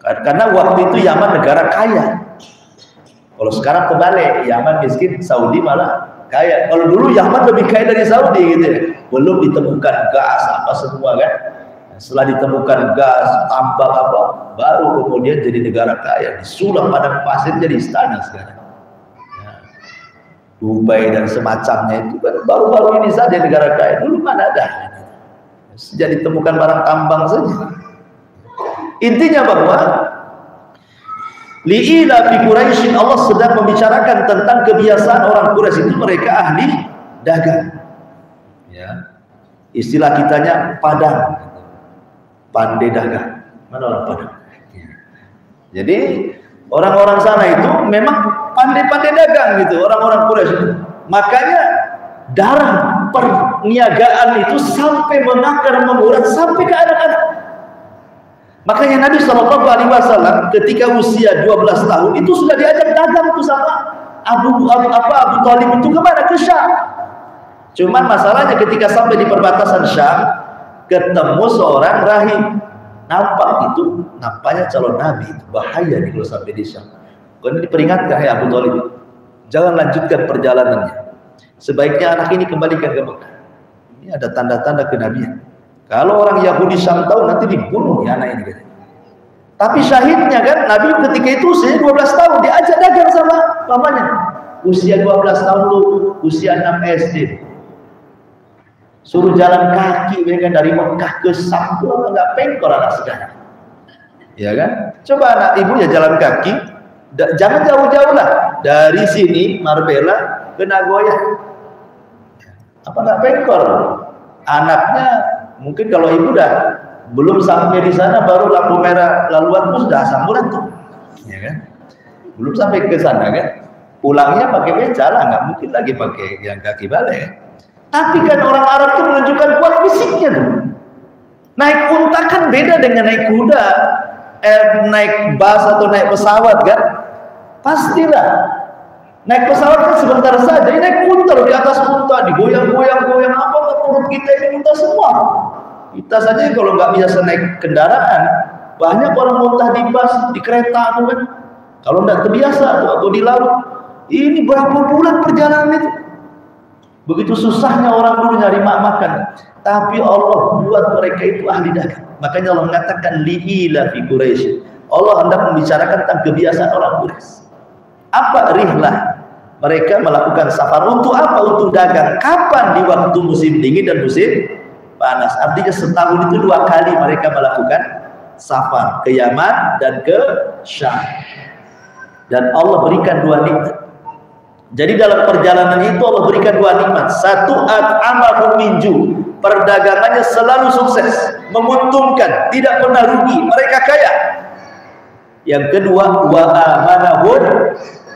Karena waktu itu Yaman negara kaya. Kalau sekarang kebalik, Yaman miskin, Saudi malah kaya. Kalau dulu Yaman lebih kaya dari Saudi gitu ya. Belum ditemukan gas apa semua kan. Setelah ditemukan gas, tambang apa, baru kemudian jadi negara kaya. Disulap pada pasir jadi istana sekarang. Ya. Dubai dan semacamnya itu kan baru-baru ini saja negara kaya. Dulu mana ada. Sejak ditemukan barang tambang saja. Intinya bahwa Li'ila fi Quraisyin Allah sedang membicarakan tentang kebiasaan orang Quraisy itu mereka ahli dagang. Ya. Istilah kitanya padang. Pandai dagang. Mana orang padang? Ya. Jadi orang-orang sana itu memang pandai-pandai dagang gitu, orang-orang Quraisy. Makanya darah perniagaan itu sampai mengakar mengurat sampai ke anak-anak. Makanya Nabi Shallallahu Alaihi Wasallam ketika usia 12 tahun itu sudah diajak dagang tuh sama Abu, Abu apa Abu Talib itu ke mana ke Syam. Cuman masalahnya ketika sampai di perbatasan Syam ketemu seorang rahim nampak itu nampaknya calon Nabi itu bahaya nih kalau sampai di Syam. Kemudian diperingatkan ya Abu Talib jangan lanjutkan perjalanannya. Sebaiknya anak ini kembalikan ke Mekah. Ini ada tanda-tanda kenabian. Kalau orang Yahudi Syam tahu nanti dibunuh ya anak ini. Tapi syahidnya kan Nabi ketika itu usia 12 tahun diajak dagang sama mamanya. Usia 12 tahun lu usia 6 SD. Suruh jalan kaki mereka dari Mekah ke Syam apa enggak pengkor anak sekarang. Ya kan? Coba anak ibu ya jalan kaki jangan jauh-jauh lah dari sini Marbella ke Nagoya. Apa enggak pengkor? Anaknya Mungkin kalau ibu udah belum sampai di sana baru lampu merah laluan pun sudah asam urat tuh. Ya kan? Belum sampai ke sana kan? Pulangnya pakai beca lah, nggak mungkin lagi pakai yang kaki balik. Tapi kan orang Arab tuh menunjukkan kuat fisiknya tuh. Naik unta kan beda dengan naik kuda, eh, naik bus atau naik pesawat kan? Pastilah. Naik pesawat kan sebentar saja, ini naik unta di atas unta, digoyang-goyang-goyang apa perut kita ini unta semua. Kita saja kalau nggak biasa naik kendaraan, banyak orang muntah di bus, di kereta tuh kan. Kalau nggak terbiasa tuh atau di laut, ini berapa bulan perjalanan itu? Begitu susahnya orang dulu nyari makan, tapi Allah buat mereka itu ahli dagang. Makanya Allah mengatakan liila fi. Allah hendak membicarakan tentang kebiasaan orang Quraisy. Apa rihlah? Mereka melakukan safar untuk apa? Untuk dagang. Kapan di waktu musim dingin dan musim panas. Artinya setahun itu dua kali mereka melakukan safar ke Yaman dan ke Syam. Dan Allah berikan dua nikmat. Jadi dalam perjalanan itu Allah berikan dua nikmat. Satu at'amahu minju. Perdagangannya selalu sukses, menguntungkan, tidak pernah rugi, mereka kaya. Yang kedua wa amanahum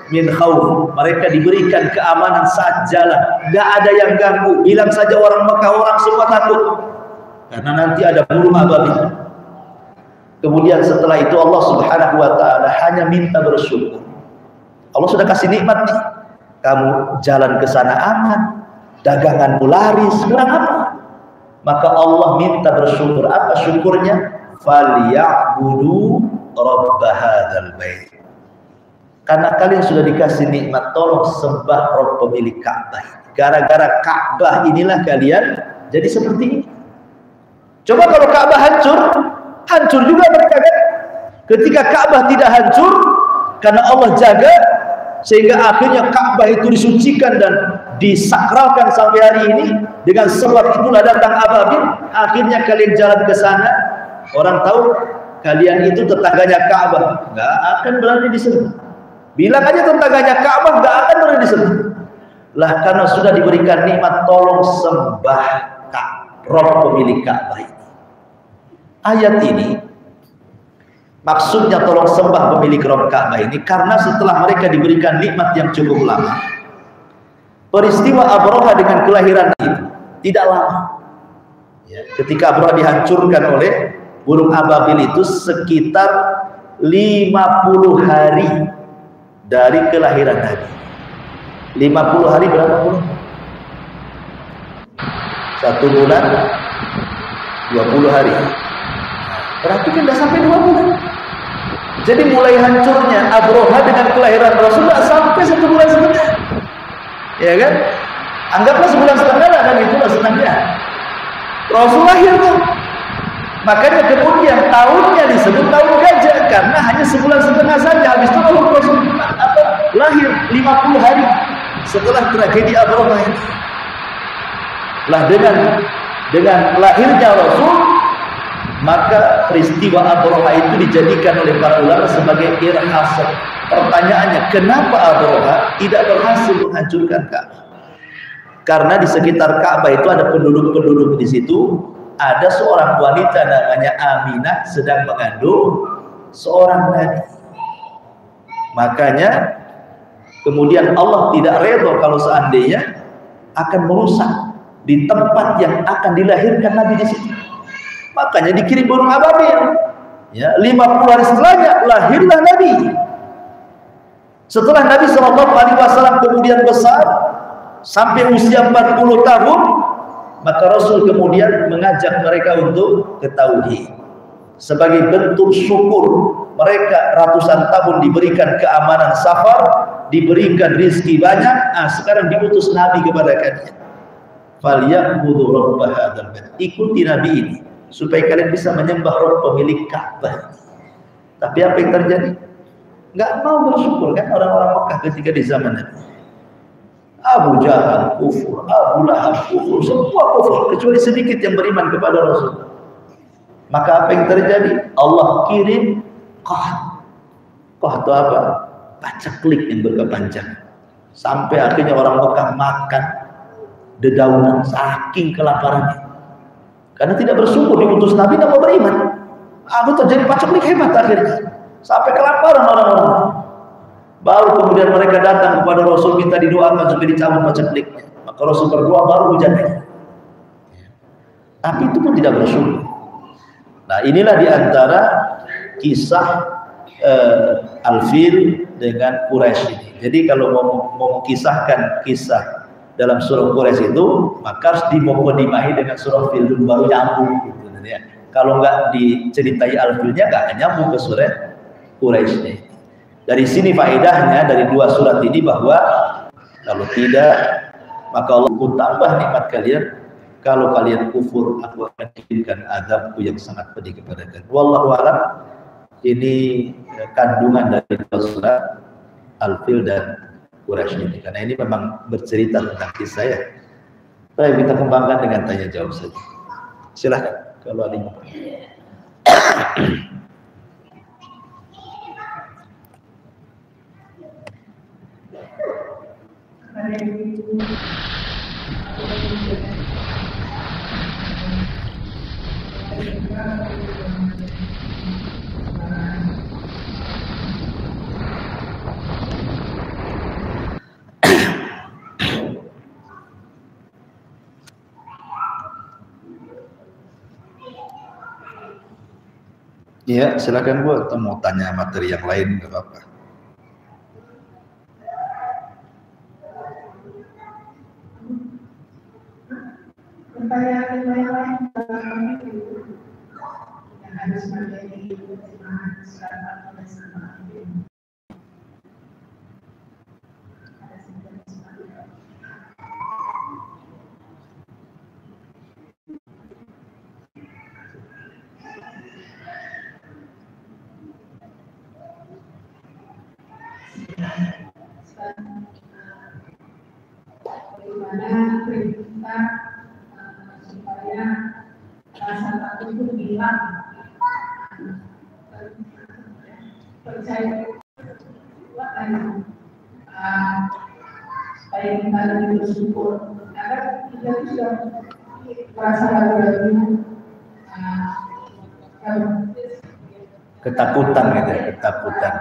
min khawf. Mereka diberikan keamanan saat jalan. Gak ada yang ganggu. Bilang saja orang Mekah orang semua takut. Karena nanti ada burung ababil. Kemudian setelah itu Allah Subhanahu wa taala hanya minta bersyukur. Allah sudah kasih nikmat nih. Kamu jalan ke sana aman, daganganmu laris, kurang apa? Maka Allah minta bersyukur. Apa syukurnya? Falyabudu rabb hadzal bait karena kalian sudah dikasih nikmat, tolong sembah Rob pemilik Ka'bah. Gara-gara Ka'bah inilah kalian jadi seperti ini. Coba kalau Ka'bah hancur, hancur juga mereka kan. Ketika Ka'bah tidak hancur, karena Allah jaga, sehingga akhirnya Ka'bah itu disucikan dan disakralkan sampai hari ini dengan sebab itulah datang ababil akhirnya kalian jalan ke sana orang tahu kalian itu tetangganya Ka'bah nggak akan berani disentuh Bilang aja tetangganya Ka'bah nggak akan boleh disebut. Lah karena sudah diberikan nikmat tolong sembah Kak Roh pemilik Ka'bah ini. Ayat ini maksudnya tolong sembah pemilik Roh Ka'bah ini karena setelah mereka diberikan nikmat yang cukup lama. Peristiwa Abroha dengan kelahiran itu tidak lama. Ya, ketika Abroha dihancurkan oleh burung ababil itu sekitar 50 hari dari kelahiran Nabi. 50 hari berapa bulan? Satu bulan 20 hari. Berarti kan tidak sampai dua bulan. Jadi mulai hancurnya Abroha dengan kelahiran Rasulullah sampai satu bulan setengah. Ya kan? Anggaplah sebulan setengah lah kan itulah setengah. Rasul lahir tuh. Makanya kemudian tahunnya disebut tahun karena hanya sebulan setengah saja. Habis itu Rasul apa, lahir 50 hari setelah tragedi Abroha ini. Lah dengan dengan lahirnya Rasul maka peristiwa Abroha itu dijadikan oleh para ulama sebagai irhasat. Pertanyaannya, kenapa Abroha tidak berhasil menghancurkan Ka'bah? Karena di sekitar Ka'bah itu ada penduduk-penduduk di situ, ada seorang wanita namanya Aminah sedang mengandung seorang nabi. Makanya kemudian Allah tidak redha kalau seandainya akan merusak di tempat yang akan dilahirkan nabi di situ. Makanya dikirim burung ababil. Ya, 50 hari setelahnya lahirlah Nabi. Setelah Nabi Shallallahu Alaihi Wasallam kemudian besar sampai usia 40 tahun, maka Rasul kemudian mengajak mereka untuk ketahui sebagai bentuk syukur mereka ratusan tahun diberikan keamanan safar, diberikan rizki banyak, ah sekarang diutus Nabi kepada kalian. Falyaqudu rabb hadzal Ikuti Nabi ini supaya kalian bisa menyembah Rabb pemilik Ka'bah. Tapi apa yang terjadi? Enggak mau bersyukur kan orang-orang Mekah ketika di zaman Nabi. Abu Jahal kufur, Abu Lahab kufur, semua kufur kecuali sedikit yang beriman kepada Rasul. Maka apa yang terjadi? Allah kirim qah. Qah itu apa? Baca klik yang berkepanjang. Sampai akhirnya orang Mekah makan dedaunan saking kelaparannya. Karena tidak bersyukur diutus Nabi dan mau beriman. Aku terjadi paceklik hebat akhirnya. Sampai kelaparan orang-orang. Baru kemudian mereka datang kepada Rasul minta didoakan supaya dicabut pacekliknya. Maka Rasul berdoa baru hujan Tapi itu pun tidak bersyukur. Nah inilah di antara kisah uh, Al-Fil dengan Quraisy ini. Jadi kalau mau, mau kisah dalam surah Quraisy itu maka harus dimukodimahi dengan surah Fil baru nyambung gitu ya. Kalau nggak diceritai al-filnya nggak nyambung ke surah Quraisy. Dari sini faedahnya dari dua surat ini bahwa kalau tidak maka Allah pun tambah nikmat kalian kalau kalian kufur aku akan kirimkan azabku yang sangat pedih kepada kalian. Wallahu a'lam. Ini kandungan dari surat Al-Fil dan Quraisy ini karena ini memang bercerita tentang kisah ya. Baik kita kembangkan dengan tanya jawab saja. Silahkan kalau ada yang Iya, silakan Bu atau mau tanya materi yang lain enggak apa-apa. Yang lain yang harus menjadi bagaimana perintah uh, supaya rasa takut itu hilang percaya uh, supaya kita lebih bersyukur karena kita sudah merasa ragu-ragu uh, ketakutan gitu ya ketakutan.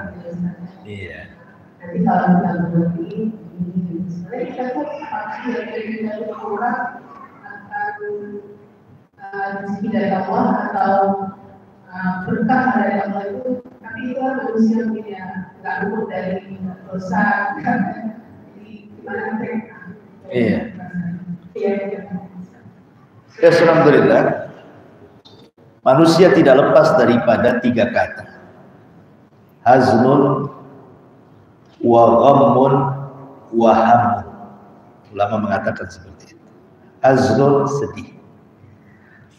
Iya. Jadi kalau kita berhenti sebenarnya kita tuh pasti dari dari orang akan rezeki dari Allah atau berkah dari Allah itu tapi itu kan manusia tidak nggak luput dari dosa jadi gimana mereka iya iya Ya, Alhamdulillah. Manusia tidak lepas daripada tiga kata. Haznun wa ghammun wa hammun. Ulama mengatakan seperti itu. Haznun sedih.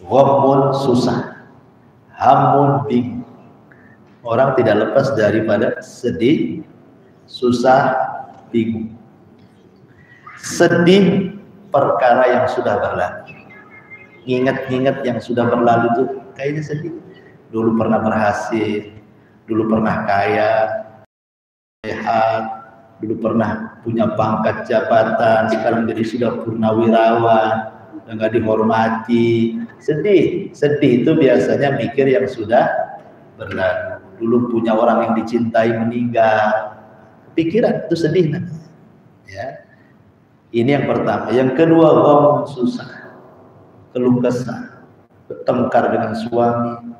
Ghammun susah. Hammun bingung. Orang tidak lepas daripada sedih, susah, bingung. Sedih perkara yang sudah berlalu ingat-ingat yang sudah berlalu itu kayaknya sedih. Dulu pernah berhasil, dulu pernah kaya, sehat, dulu pernah punya pangkat jabatan, sekarang jadi sudah purnawirawan, nggak dihormati. Sedih, sedih itu biasanya mikir yang sudah berlalu. Dulu punya orang yang dicintai meninggal, pikiran itu sedih nanti. Ya. Ini yang pertama. Yang kedua, ngomong susah keluh kesah, bertengkar dengan suami,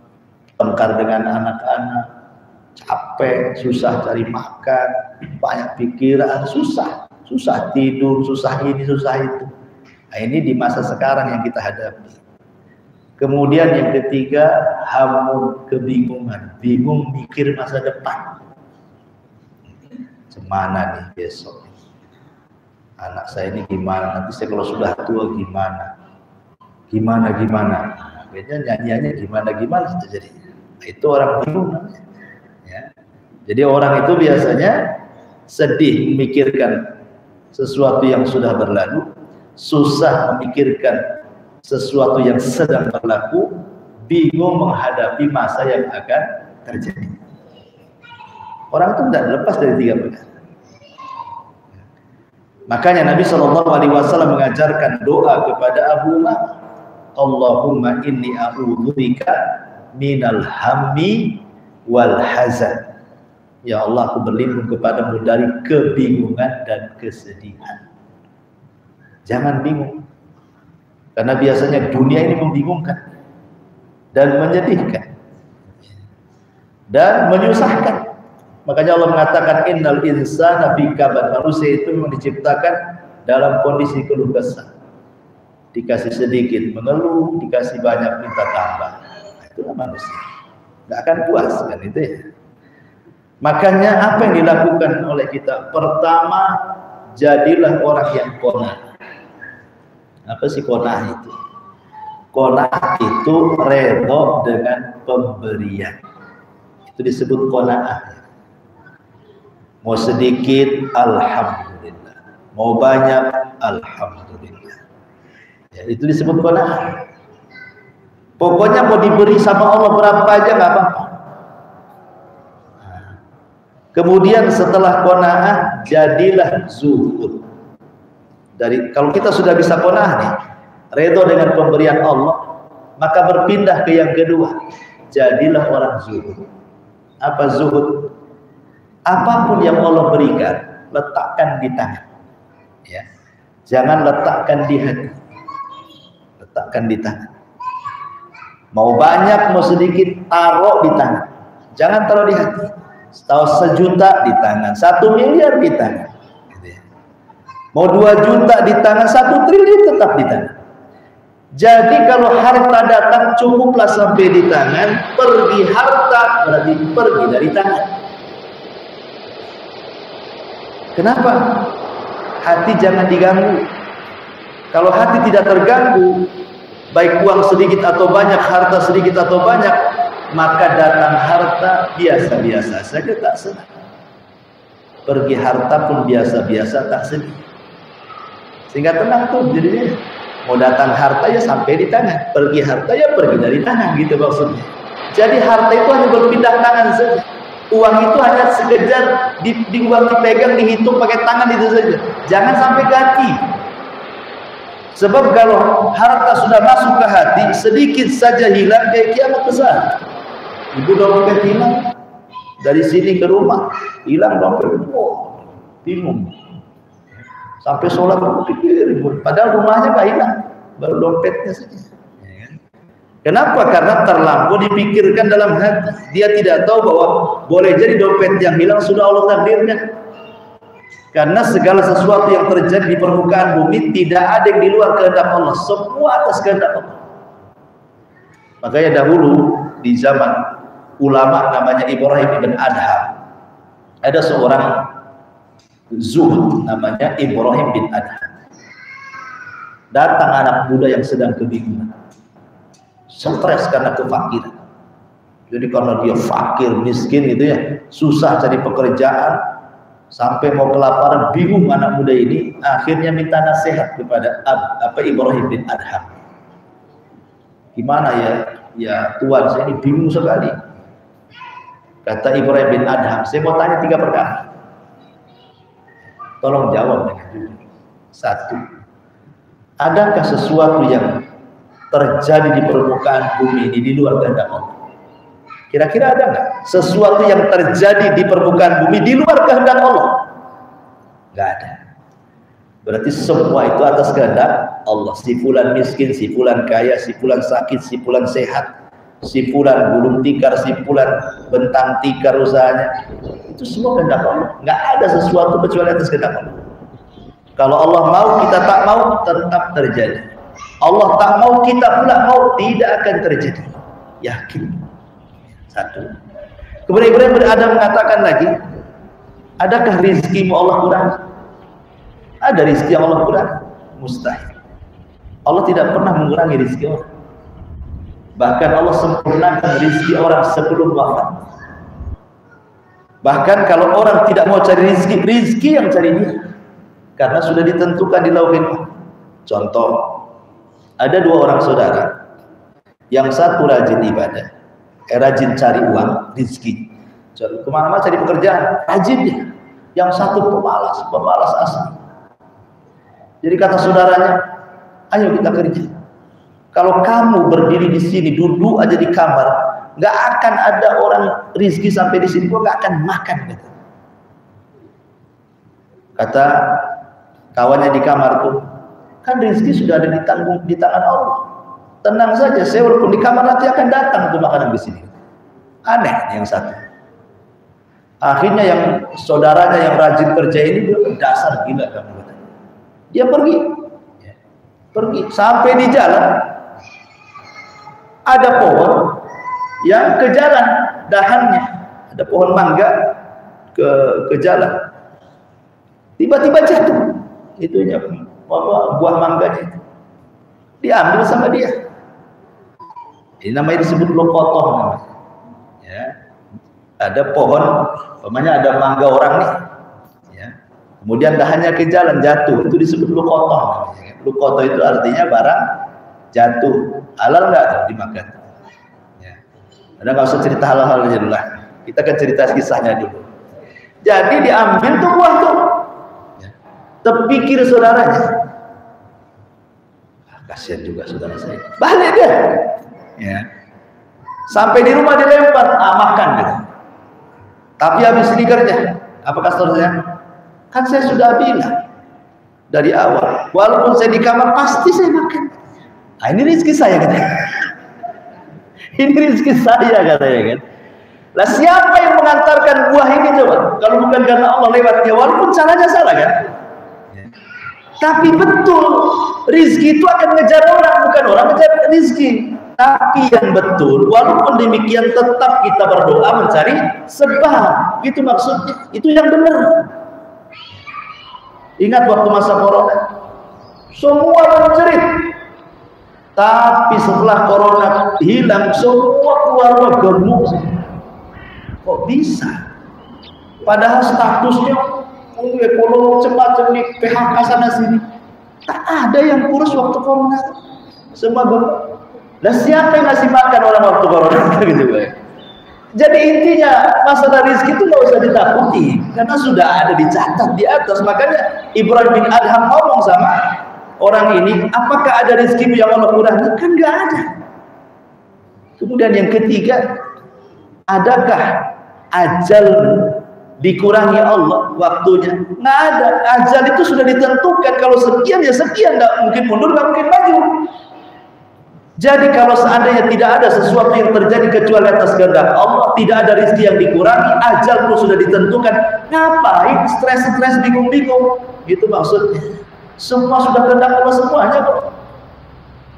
bertengkar dengan anak-anak, capek, susah cari makan, banyak pikiran, susah, susah tidur, susah ini, susah itu. Nah, ini di masa sekarang yang kita hadapi. Kemudian yang ketiga, hamun kebingungan, bingung mikir masa depan. Semana nih besok? Anak saya ini gimana? Nanti saya kalau sudah tua gimana? gimana gimana akhirnya nyanyiannya gimana gimana jadi nah, itu orang bingung ya. jadi orang itu biasanya sedih memikirkan sesuatu yang sudah berlalu susah memikirkan sesuatu yang sedang berlaku bingung menghadapi masa yang akan terjadi orang itu tidak lepas dari tiga perkara makanya Nabi Shallallahu Alaihi Wasallam mengajarkan doa kepada Abu Umar Allahumma inni a'udzubika minal hammi wal hazan. Ya Allah, aku berlindung kepadamu dari kebingungan dan kesedihan. Jangan bingung. Karena biasanya dunia ini membingungkan dan menyedihkan dan menyusahkan. Makanya Allah mengatakan innal insana fi. Manusia itu memang diciptakan dalam kondisi keluh kesah dikasih sedikit mengeluh, dikasih banyak minta tambah. Nah, itulah manusia. Tidak akan puas kan itu ya. Makanya apa yang dilakukan oleh kita? Pertama, jadilah orang yang konah. Apa sih konah itu? Konah itu redo dengan pemberian. Itu disebut konah. Mau sedikit, alhamdulillah. Mau banyak, alhamdulillah. Ya, itu disebut kona'ah. Pokoknya mau diberi sama Allah berapa aja nggak apa-apa. Kemudian setelah kona'ah jadilah zuhud. Dari kalau kita sudah bisa kona'ah nih, redo dengan pemberian Allah, maka berpindah ke yang kedua. Jadilah orang zuhud. Apa zuhud? Apa pun yang Allah berikan, letakkan di tangan. Ya. Jangan letakkan di hati letakkan di tangan. Mau banyak, mau sedikit, taruh di tangan. Jangan taruh di hati. Tahu sejuta di tangan, satu miliar di tangan. Mau dua juta di tangan, satu triliun tetap di tangan. Jadi kalau harta datang cukuplah sampai di tangan, pergi harta berarti pergi dari tangan. Kenapa? Hati jangan diganggu. Kalau hati tidak terganggu, baik uang sedikit atau banyak, harta sedikit atau banyak, maka datang harta biasa-biasa saja tak senang. Pergi harta pun biasa-biasa tak sedih. Sehingga tenang tuh jadinya. Mau datang harta ya sampai di tangan, pergi harta ya pergi dari tangan gitu maksudnya. Jadi harta itu hanya berpindah tangan saja. Uang itu hanya sekedar di, di uang dipegang, dihitung pakai tangan itu saja. Jangan sampai ganti. Sebab kalau harta sudah masuk ke hati, sedikit saja hilang kayak kiamat besar. Ibu dompet hilang dari sini ke rumah, hilang dompet. Oh, bingung. Sampai sholat aku pikir, padahal rumahnya nggak hilang, baru dompetnya saja. Ya kan? Kenapa? Karena terlampau dipikirkan dalam hati. Dia tidak tahu bahwa boleh jadi dompet yang hilang sudah Allah takdirkan. Karena segala sesuatu yang terjadi di permukaan bumi tidak ada yang di luar kehendak Allah, semua atas kehendak Allah. Makanya dahulu di zaman ulama namanya Ibrahim ibn Adham, ada seorang zuhud namanya Ibrahim bin Adham. Datang anak muda yang sedang kebingungan, stres karena kefakiran. Jadi karena dia fakir, miskin gitu ya, susah cari pekerjaan, sampai mau kelaparan, bingung anak muda ini, akhirnya minta nasihat kepada Ab, apa Ibrahim bin Adham. Gimana ya, ya Tuhan saya ini bingung sekali. Kata Ibrahim bin Adham, saya mau tanya tiga perkara. Tolong jawab dengan jujur. Satu, adakah sesuatu yang terjadi di permukaan bumi ini di luar kehendak Allah? Kira-kira ada nggak sesuatu yang terjadi di permukaan bumi di luar kehendak Allah? Nggak ada. Berarti semua itu atas kehendak Allah. Si fulan miskin, si fulan kaya, si fulan sakit, si fulan sehat, si fulan gulung tikar, si fulan bentang tikar usahanya. Itu semua kehendak Allah. Nggak ada sesuatu kecuali atas kehendak Allah. Kalau Allah mau, kita tak mau, tetap terjadi. Allah tak mau, kita pula mau, tidak akan terjadi. Yakin. Satu. Kemudian Ibrahim ada mengatakan lagi, adakah rizkimu Allah kurang? Ada rizki yang Allah kurang? Mustahil. Allah tidak pernah mengurangi rizki orang. Bahkan Allah sempurnakan rizki orang sebelum wafat. Bahkan kalau orang tidak mau cari rizki, rizki yang cari dia. Karena sudah ditentukan di lauhin Contoh, ada dua orang saudara. Yang satu rajin ibadah, eh, rajin cari uang, rezeki. Ke mana-mana cari pekerjaan, rajin dia. Yang satu pemalas, pemalas asli. Jadi kata saudaranya, ayo kita kerja. Kalau kamu berdiri di sini, duduk aja di kamar, nggak akan ada orang rizki sampai di sini, gua nggak akan makan. Gitu. Kata kawannya di kamar tuh, kan rizki sudah ada di tanggung di tangan Allah. Tenang saja, saya walaupun di kamar nanti akan datang untuk makanan di sini. Aneh yang satu. Akhirnya yang saudaranya yang rajin kerja ini dasar gila kamu. Dia pergi. Pergi sampai di jalan ada pohon yang ke jalan dahannya ada pohon mangga ke ke jalan tiba-tiba jatuh itunya buah mangganya itu diambil sama dia ini namanya disebut lokotoh. Ya. Ada pohon, namanya ada mangga orang nih. Ya. Kemudian dahannya ke jalan jatuh, itu disebut lokotoh namanya. Lokotoh itu artinya barang jatuh. Halal nggak dimakan? Ada nggak usah cerita halal-halal dulu lah. Kita kan cerita kisahnya dulu. Jadi diambil tuh buah tuh. Ya. Terpikir saudaranya. Ah, kasihan juga saudara saya. Balik dia ya sampai di rumah dilempar ah, makan tapi habis ini kerja apa kastornya kan saya sudah bilang dari awal walaupun saya di kamar pasti saya makan nah, ini rezeki saya katanya ini rezeki saya katanya kan lah siapa yang mengantarkan buah ini coba kalau bukan karena Allah lewatnya walaupun caranya salah kan tapi betul rizki itu akan ngejar orang bukan orang ngejar rizki tapi yang betul, walaupun demikian tetap kita berdoa mencari sebab. Itu maksudnya. Itu yang benar. Ingat waktu masa corona. Semua menjerit. Tapi setelah corona hilang, semua keluarga gemuk. Kok bisa? Padahal statusnya ekonomi cepat nih PHK sana sini. Tak ada yang kurus waktu corona. Semua gemuk. Dan siapa yang ngasih makan orang waktu corona gitu. Jadi intinya masalah rezeki itu nggak usah ditakuti karena sudah ada dicatat di atas. Makanya Ibrahim bin Adham ngomong sama orang ini, apakah ada rezeki yang Allah kurangi? Kan nggak ada. Kemudian yang ketiga, adakah ajal dikurangi Allah waktunya? Nggak ada. Ajal itu sudah ditentukan. Kalau sekian ya sekian, nggak mungkin mundur, nggak mungkin maju. Jadi kalau seandainya tidak ada sesuatu yang terjadi kecuali atas kehendak Allah, tidak ada rezeki yang dikurangi, ajal pun sudah ditentukan. Ngapain stres-stres bingung-bingung? Gitu maksudnya. Semua sudah kehendak Allah semuanya kok.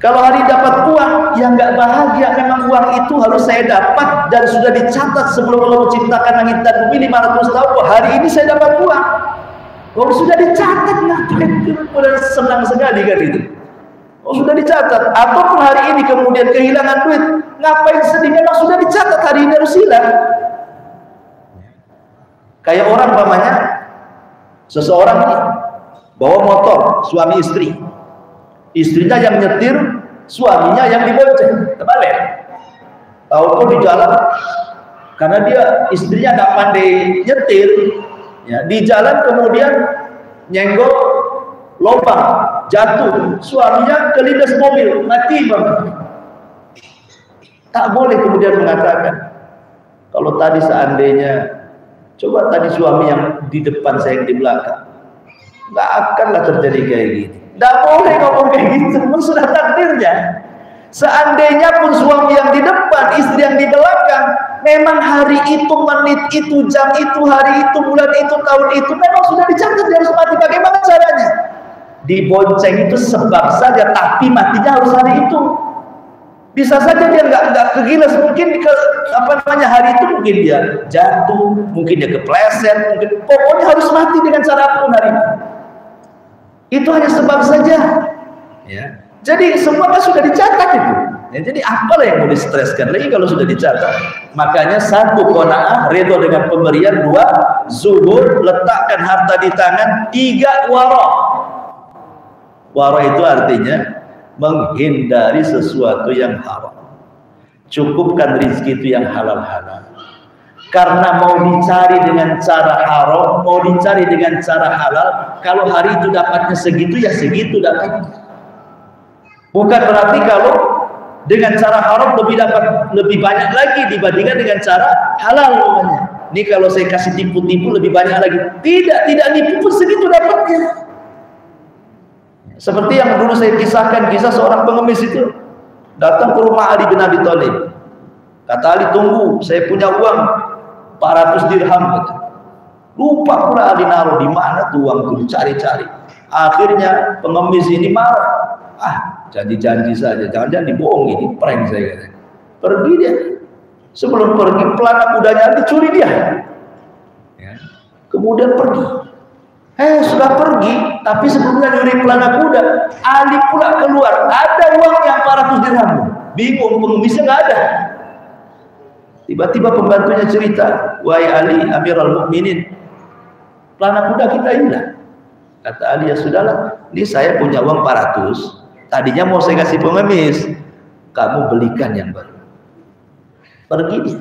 Kalau hari dapat uang yang nggak bahagia, memang uang itu harus saya dapat dan sudah dicatat sebelum Allah menciptakan langit dan bumi 500 tahun. Oh, hari ini saya dapat uang. Kalau sudah dicatat, ngapain kemudian senang sekali kan itu. Oh sudah dicatat. Ataupun hari ini kemudian kehilangan duit, ngapain sedih? Memang sudah dicatat hari ini harus hilang. Kayak orang pamannya, seseorang ini bawa motor, suami istri. Istrinya yang nyetir, suaminya yang dibonceng. Terbalik. Tahu di jalan, karena dia istrinya nggak pandai nyetir, ya, di jalan kemudian nyenggol lubang jatuh suaminya kelindas mobil mati bang tak boleh kemudian mengatakan kalau tadi seandainya coba tadi suami yang di depan saya yang di belakang nggak akanlah terjadi kayak gini. Nggak boleh ngomong kayak gitu. Memang sudah takdirnya. Seandainya pun suami yang di depan istri yang di belakang memang hari itu menit itu jam itu hari itu bulan itu tahun itu memang sudah dicatat dia harus mati. Bagaimana caranya? Dibonceng itu sebab saja tapi matinya harus hari itu. Bisa saja dia nggak nggak kegilas mungkin ke, apa namanya hari itu mungkin dia jatuh mungkin dia kepleset mungkin pokoknya harus mati dengan cara apa pun hari itu itu hanya sebab saja. Ya. Jadi semua kan sudah dicatat itu. Ya, jadi apalah yang mau distreskan lagi kalau sudah dicatat? Makanya satu kona'ah ridho dengan pemberian dua zuhur letakkan harta di tangan tiga warok Wara itu artinya menghindari sesuatu yang haram. Cukupkan rizki itu yang halal-halal. Karena mau dicari dengan cara haram, mau dicari dengan cara halal, kalau hari itu dapatnya segitu ya segitu dapatnya. Bukan berarti kalau dengan cara haram lebih dapat lebih banyak lagi dibandingkan dengan cara halal namanya. Ini kalau saya kasih tipu-tipu lebih banyak lagi. Tidak, tidak nipu pun segitu dapatnya. Seperti yang dulu saya kisahkan kisah seorang pengemis itu datang ke rumah Ali bin Abi Thalib. Kata Ali tunggu, saya punya uang 400 dirham. Lupa pula Ali naruh di mana tuh uang itu dicari-cari. Akhirnya pengemis ini marah. Ah, janji-janji saja, jangan-jangan dibohongi, ini prank saya kata. Pergi dia. Sebelum pergi pelana kudanya dicuri dia. Ya. Kemudian pergi. Eh sudah pergi, tapi sebelumnya nyuri pelana kuda, Ali pula keluar. Ada uang yang 400 dirham. Bingung, pengemisnya nggak ada. Tiba-tiba pembantunya cerita, Wahai Ali, Amirul Mukminin, pelana kuda kita hilang. Kata Ali, ya sudahlah, ini saya punya uang 400. Tadinya mau saya kasih pengemis, kamu belikan yang baru. Pergi dia.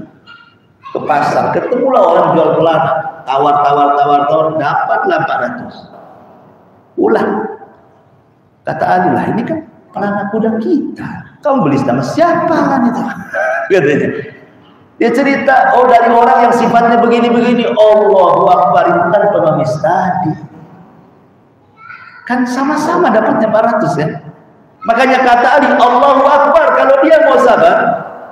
Ke pasar, ketemulah orang jual pelana. Tawar tawar tawar tawar dapatlah 400 ulang kata Ali lah ini kan pelana kuda kita. Kamu beli sama siapa kan itu? Katanya dia cerita oh dari orang yang sifatnya begini-begini Allah Akbar itu kan pengemis tadi. Kan sama-sama dapatnya 400 ya? Makanya kata Ali Allahu Akbar kalau dia mau sabar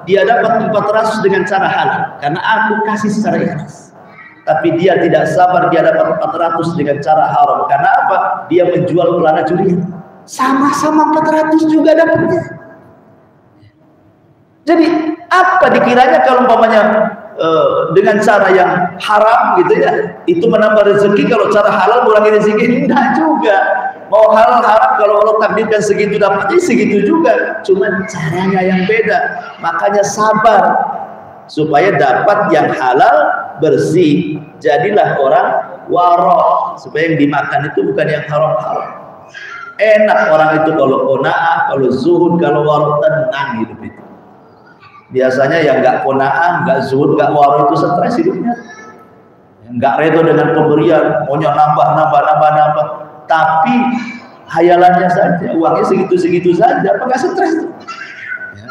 dia dapat 400 dengan cara halal. Karena aku kasih secara ikhlas. Tapi dia tidak sabar dia dapat 400 dengan cara haram. Karena apa? Dia menjual pelana curian. Sama-sama 400 juga dapatnya. Jadi apa dikiranya kalau umpamanya uh, dengan cara yang haram gitu ya itu menambah rezeki kalau cara halal mengurangi rezeki? Enggak juga. Mau halal haram kalau Allah takdirkan segitu dapatnya segitu juga. Cuman caranya yang beda. Makanya sabar supaya dapat yang halal bersih. Jadilah orang warok supaya yang dimakan itu bukan yang haram-haram. Enak orang itu kalau kona'ah kalau zuhud kalau warok tenang hidup itu biasanya yang nggak kona'ah nggak zuhud nggak warok itu stres hidupnya nggak redo dengan pemberian maunya nambah nambah nambah nambah tapi hayalannya saja uangnya segitu-segitu saja apa nggak stres ya.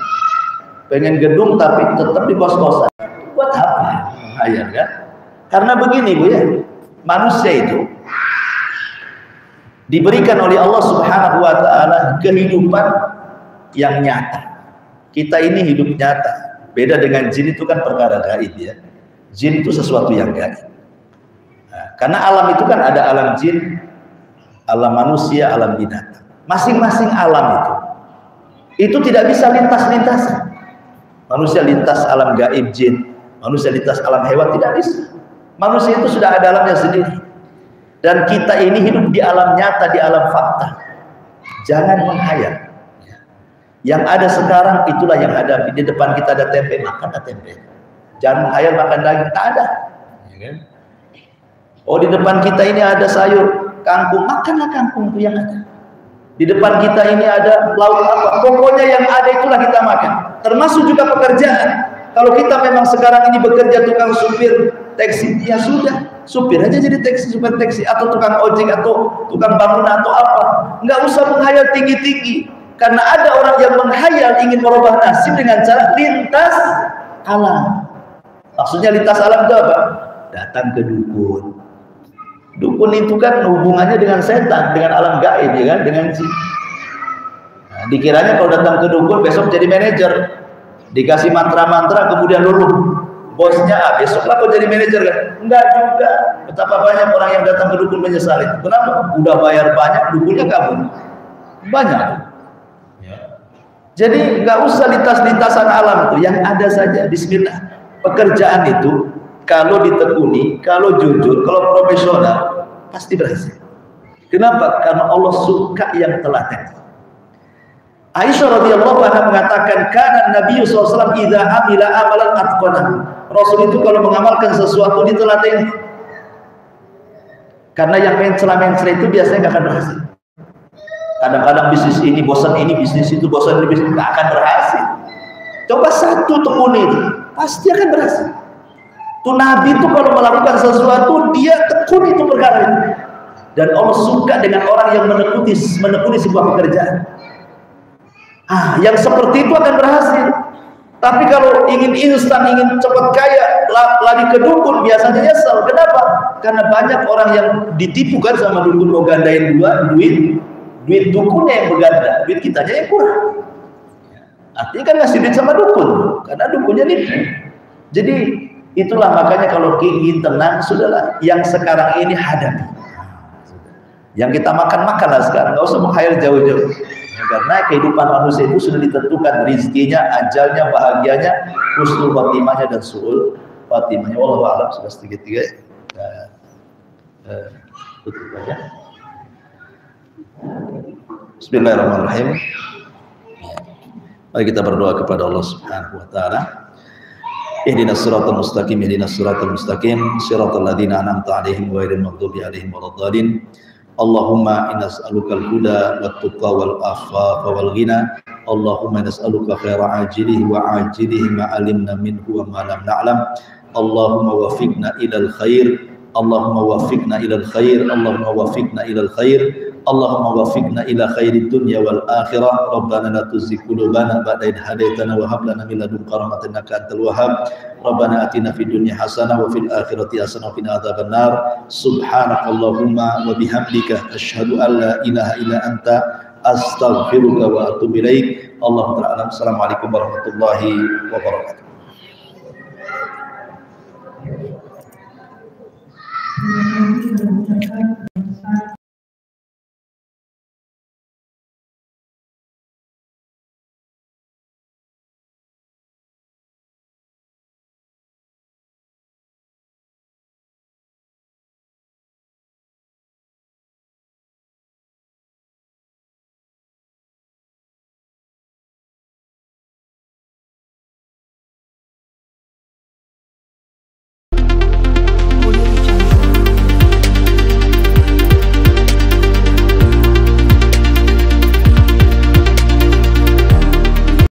pengen gedung tapi tetap di kos-kosan buat apa ayat kan? Karena begini Bu ya, manusia itu diberikan oleh Allah Subhanahu wa taala kehidupan yang nyata. Kita ini hidup nyata. Beda dengan jin itu kan perkara gaib ya. Jin itu sesuatu yang gaib. Nah, karena alam itu kan ada alam jin, alam manusia, alam binatang. Masing-masing alam itu. Itu tidak bisa lintas-lintasan. Manusia lintas alam gaib jin, manusia lintas alam hewan tidak bisa. Manusia itu sudah ada alamnya sendiri. Dan kita ini hidup di alam nyata, di alam fakta. Jangan menghayal. Yang ada sekarang itulah yang ada. Di depan kita ada tempe, makan ada tempe. Jangan menghayal makan daging, tak ada. Ya kan? Oh di depan kita ini ada sayur kangkung, makanlah kangkung itu yang ada. Di depan kita ini ada lauk apa, pokoknya yang ada itulah kita makan. Termasuk juga pekerjaan. Kalau kita memang sekarang ini bekerja tukang supir taksi, ya sudah, supir aja jadi taksi, supir taksi atau tukang ojek atau tukang bangunan atau apa. Enggak usah menghayal tinggi-tinggi. Karena ada orang yang menghayal ingin merubah nasib dengan cara lintas alam. Maksudnya lintas alam itu apa? Datang ke dukun. Dukun itu kan hubungannya dengan setan, dengan alam gaib, ya kan? Dengan jin. Nah, dikiranya kalau datang ke dukun besok jadi manajer, dikasih mantra-mantra kemudian luluh. Bosnya ah, besoklah kau jadi manajer kan? Enggak juga. Betapa banyak orang yang datang ke dukun menyesal itu. Kenapa? Udah bayar banyak, dukunnya kabur. Banyak. Jadi nggak usah lintas-lintasan alam itu, yang ada saja. Bismillah. Pekerjaan itu kalau ditekuni, kalau jujur, kalau profesional, pasti berhasil. Kenapa? Karena Allah suka yang telaten. Aisyah radhiyallahu anha mengatakan, "Kana Nabi SAW idza amila amalan atqana." Rasul itu kalau mengamalkan sesuatu ditelaten. Karena yang mencela-mencela itu biasanya nggak akan berhasil. Kadang-kadang bisnis ini bosan ini, bisnis itu bosan ini, bisnis nggak akan berhasil. Coba satu tekuni itu, pasti akan berhasil. Tuh Nabi itu kalau melakukan sesuatu, dia tekuni itu perkara itu. Dan Allah suka dengan orang yang menekuni, menekuni sebuah pekerjaan. Ah, yang seperti itu akan berhasil. Tapi kalau ingin instan, ingin cepat kaya, lari ke dukun, biasanya nyesel. Kenapa? Karena banyak orang yang ditipu kan sama dukun mau gandain dua duit, duit dukunnya yang berganda, duit kitanya yang kurang. Artinya kan ngasih duit sama dukun, karena dukunnya nipu. Jadi itulah makanya kalau ingin tenang, sudahlah. Yang sekarang ini hadapi. Yang kita makan makanlah sekarang, nggak usah menghayal jauh-jauh. Karena kehidupan manusia itu sudah ditentukan rizkinya, ajalnya, bahagianya, husnul khotimahnya dan suul khotimahnya. Wallahu a'lam sudah sedikit tiga. Uh, uh, tutup aja. Bismillahirrahmanirrahim. Mari kita berdoa kepada Allah Subhanahu wa taala. Ihdinas siratal mustaqim, ihdinas siratal mustaqim, siratal ladzina an'amta 'alaihim ghairil maghdubi 'alaihim waladdallin. Allahumma inna nas'aluka al-huda wat tuqa wal afafa wal ghina. Allahumma nas'aluka khaira ajilihi wa ajilihi ma alimna minhu wa ma lam na'lam. Allahumma wafiqna ilal khair. Allahumma wafiqna ilal khair Allahumma wafiqna ilal khair Allahumma wafiqna ila khairi dunya wal akhirah. Rabbana la tuzigh qulubana ba'da idh hadaytana wa hab lana min ladunka rahmatan innaka antal wahhab. Rabbana atina fid dunya hasanah wa fil akhirati hasanah wa qina adhaban nar subhanakallahumma wa bihamdika asyhadu an la ilaha illa anta astaghfiruka wa atubu ilaik. Allahumma ta'ala assalamualaikum warahmatullahi wabarakatuh. Thank you.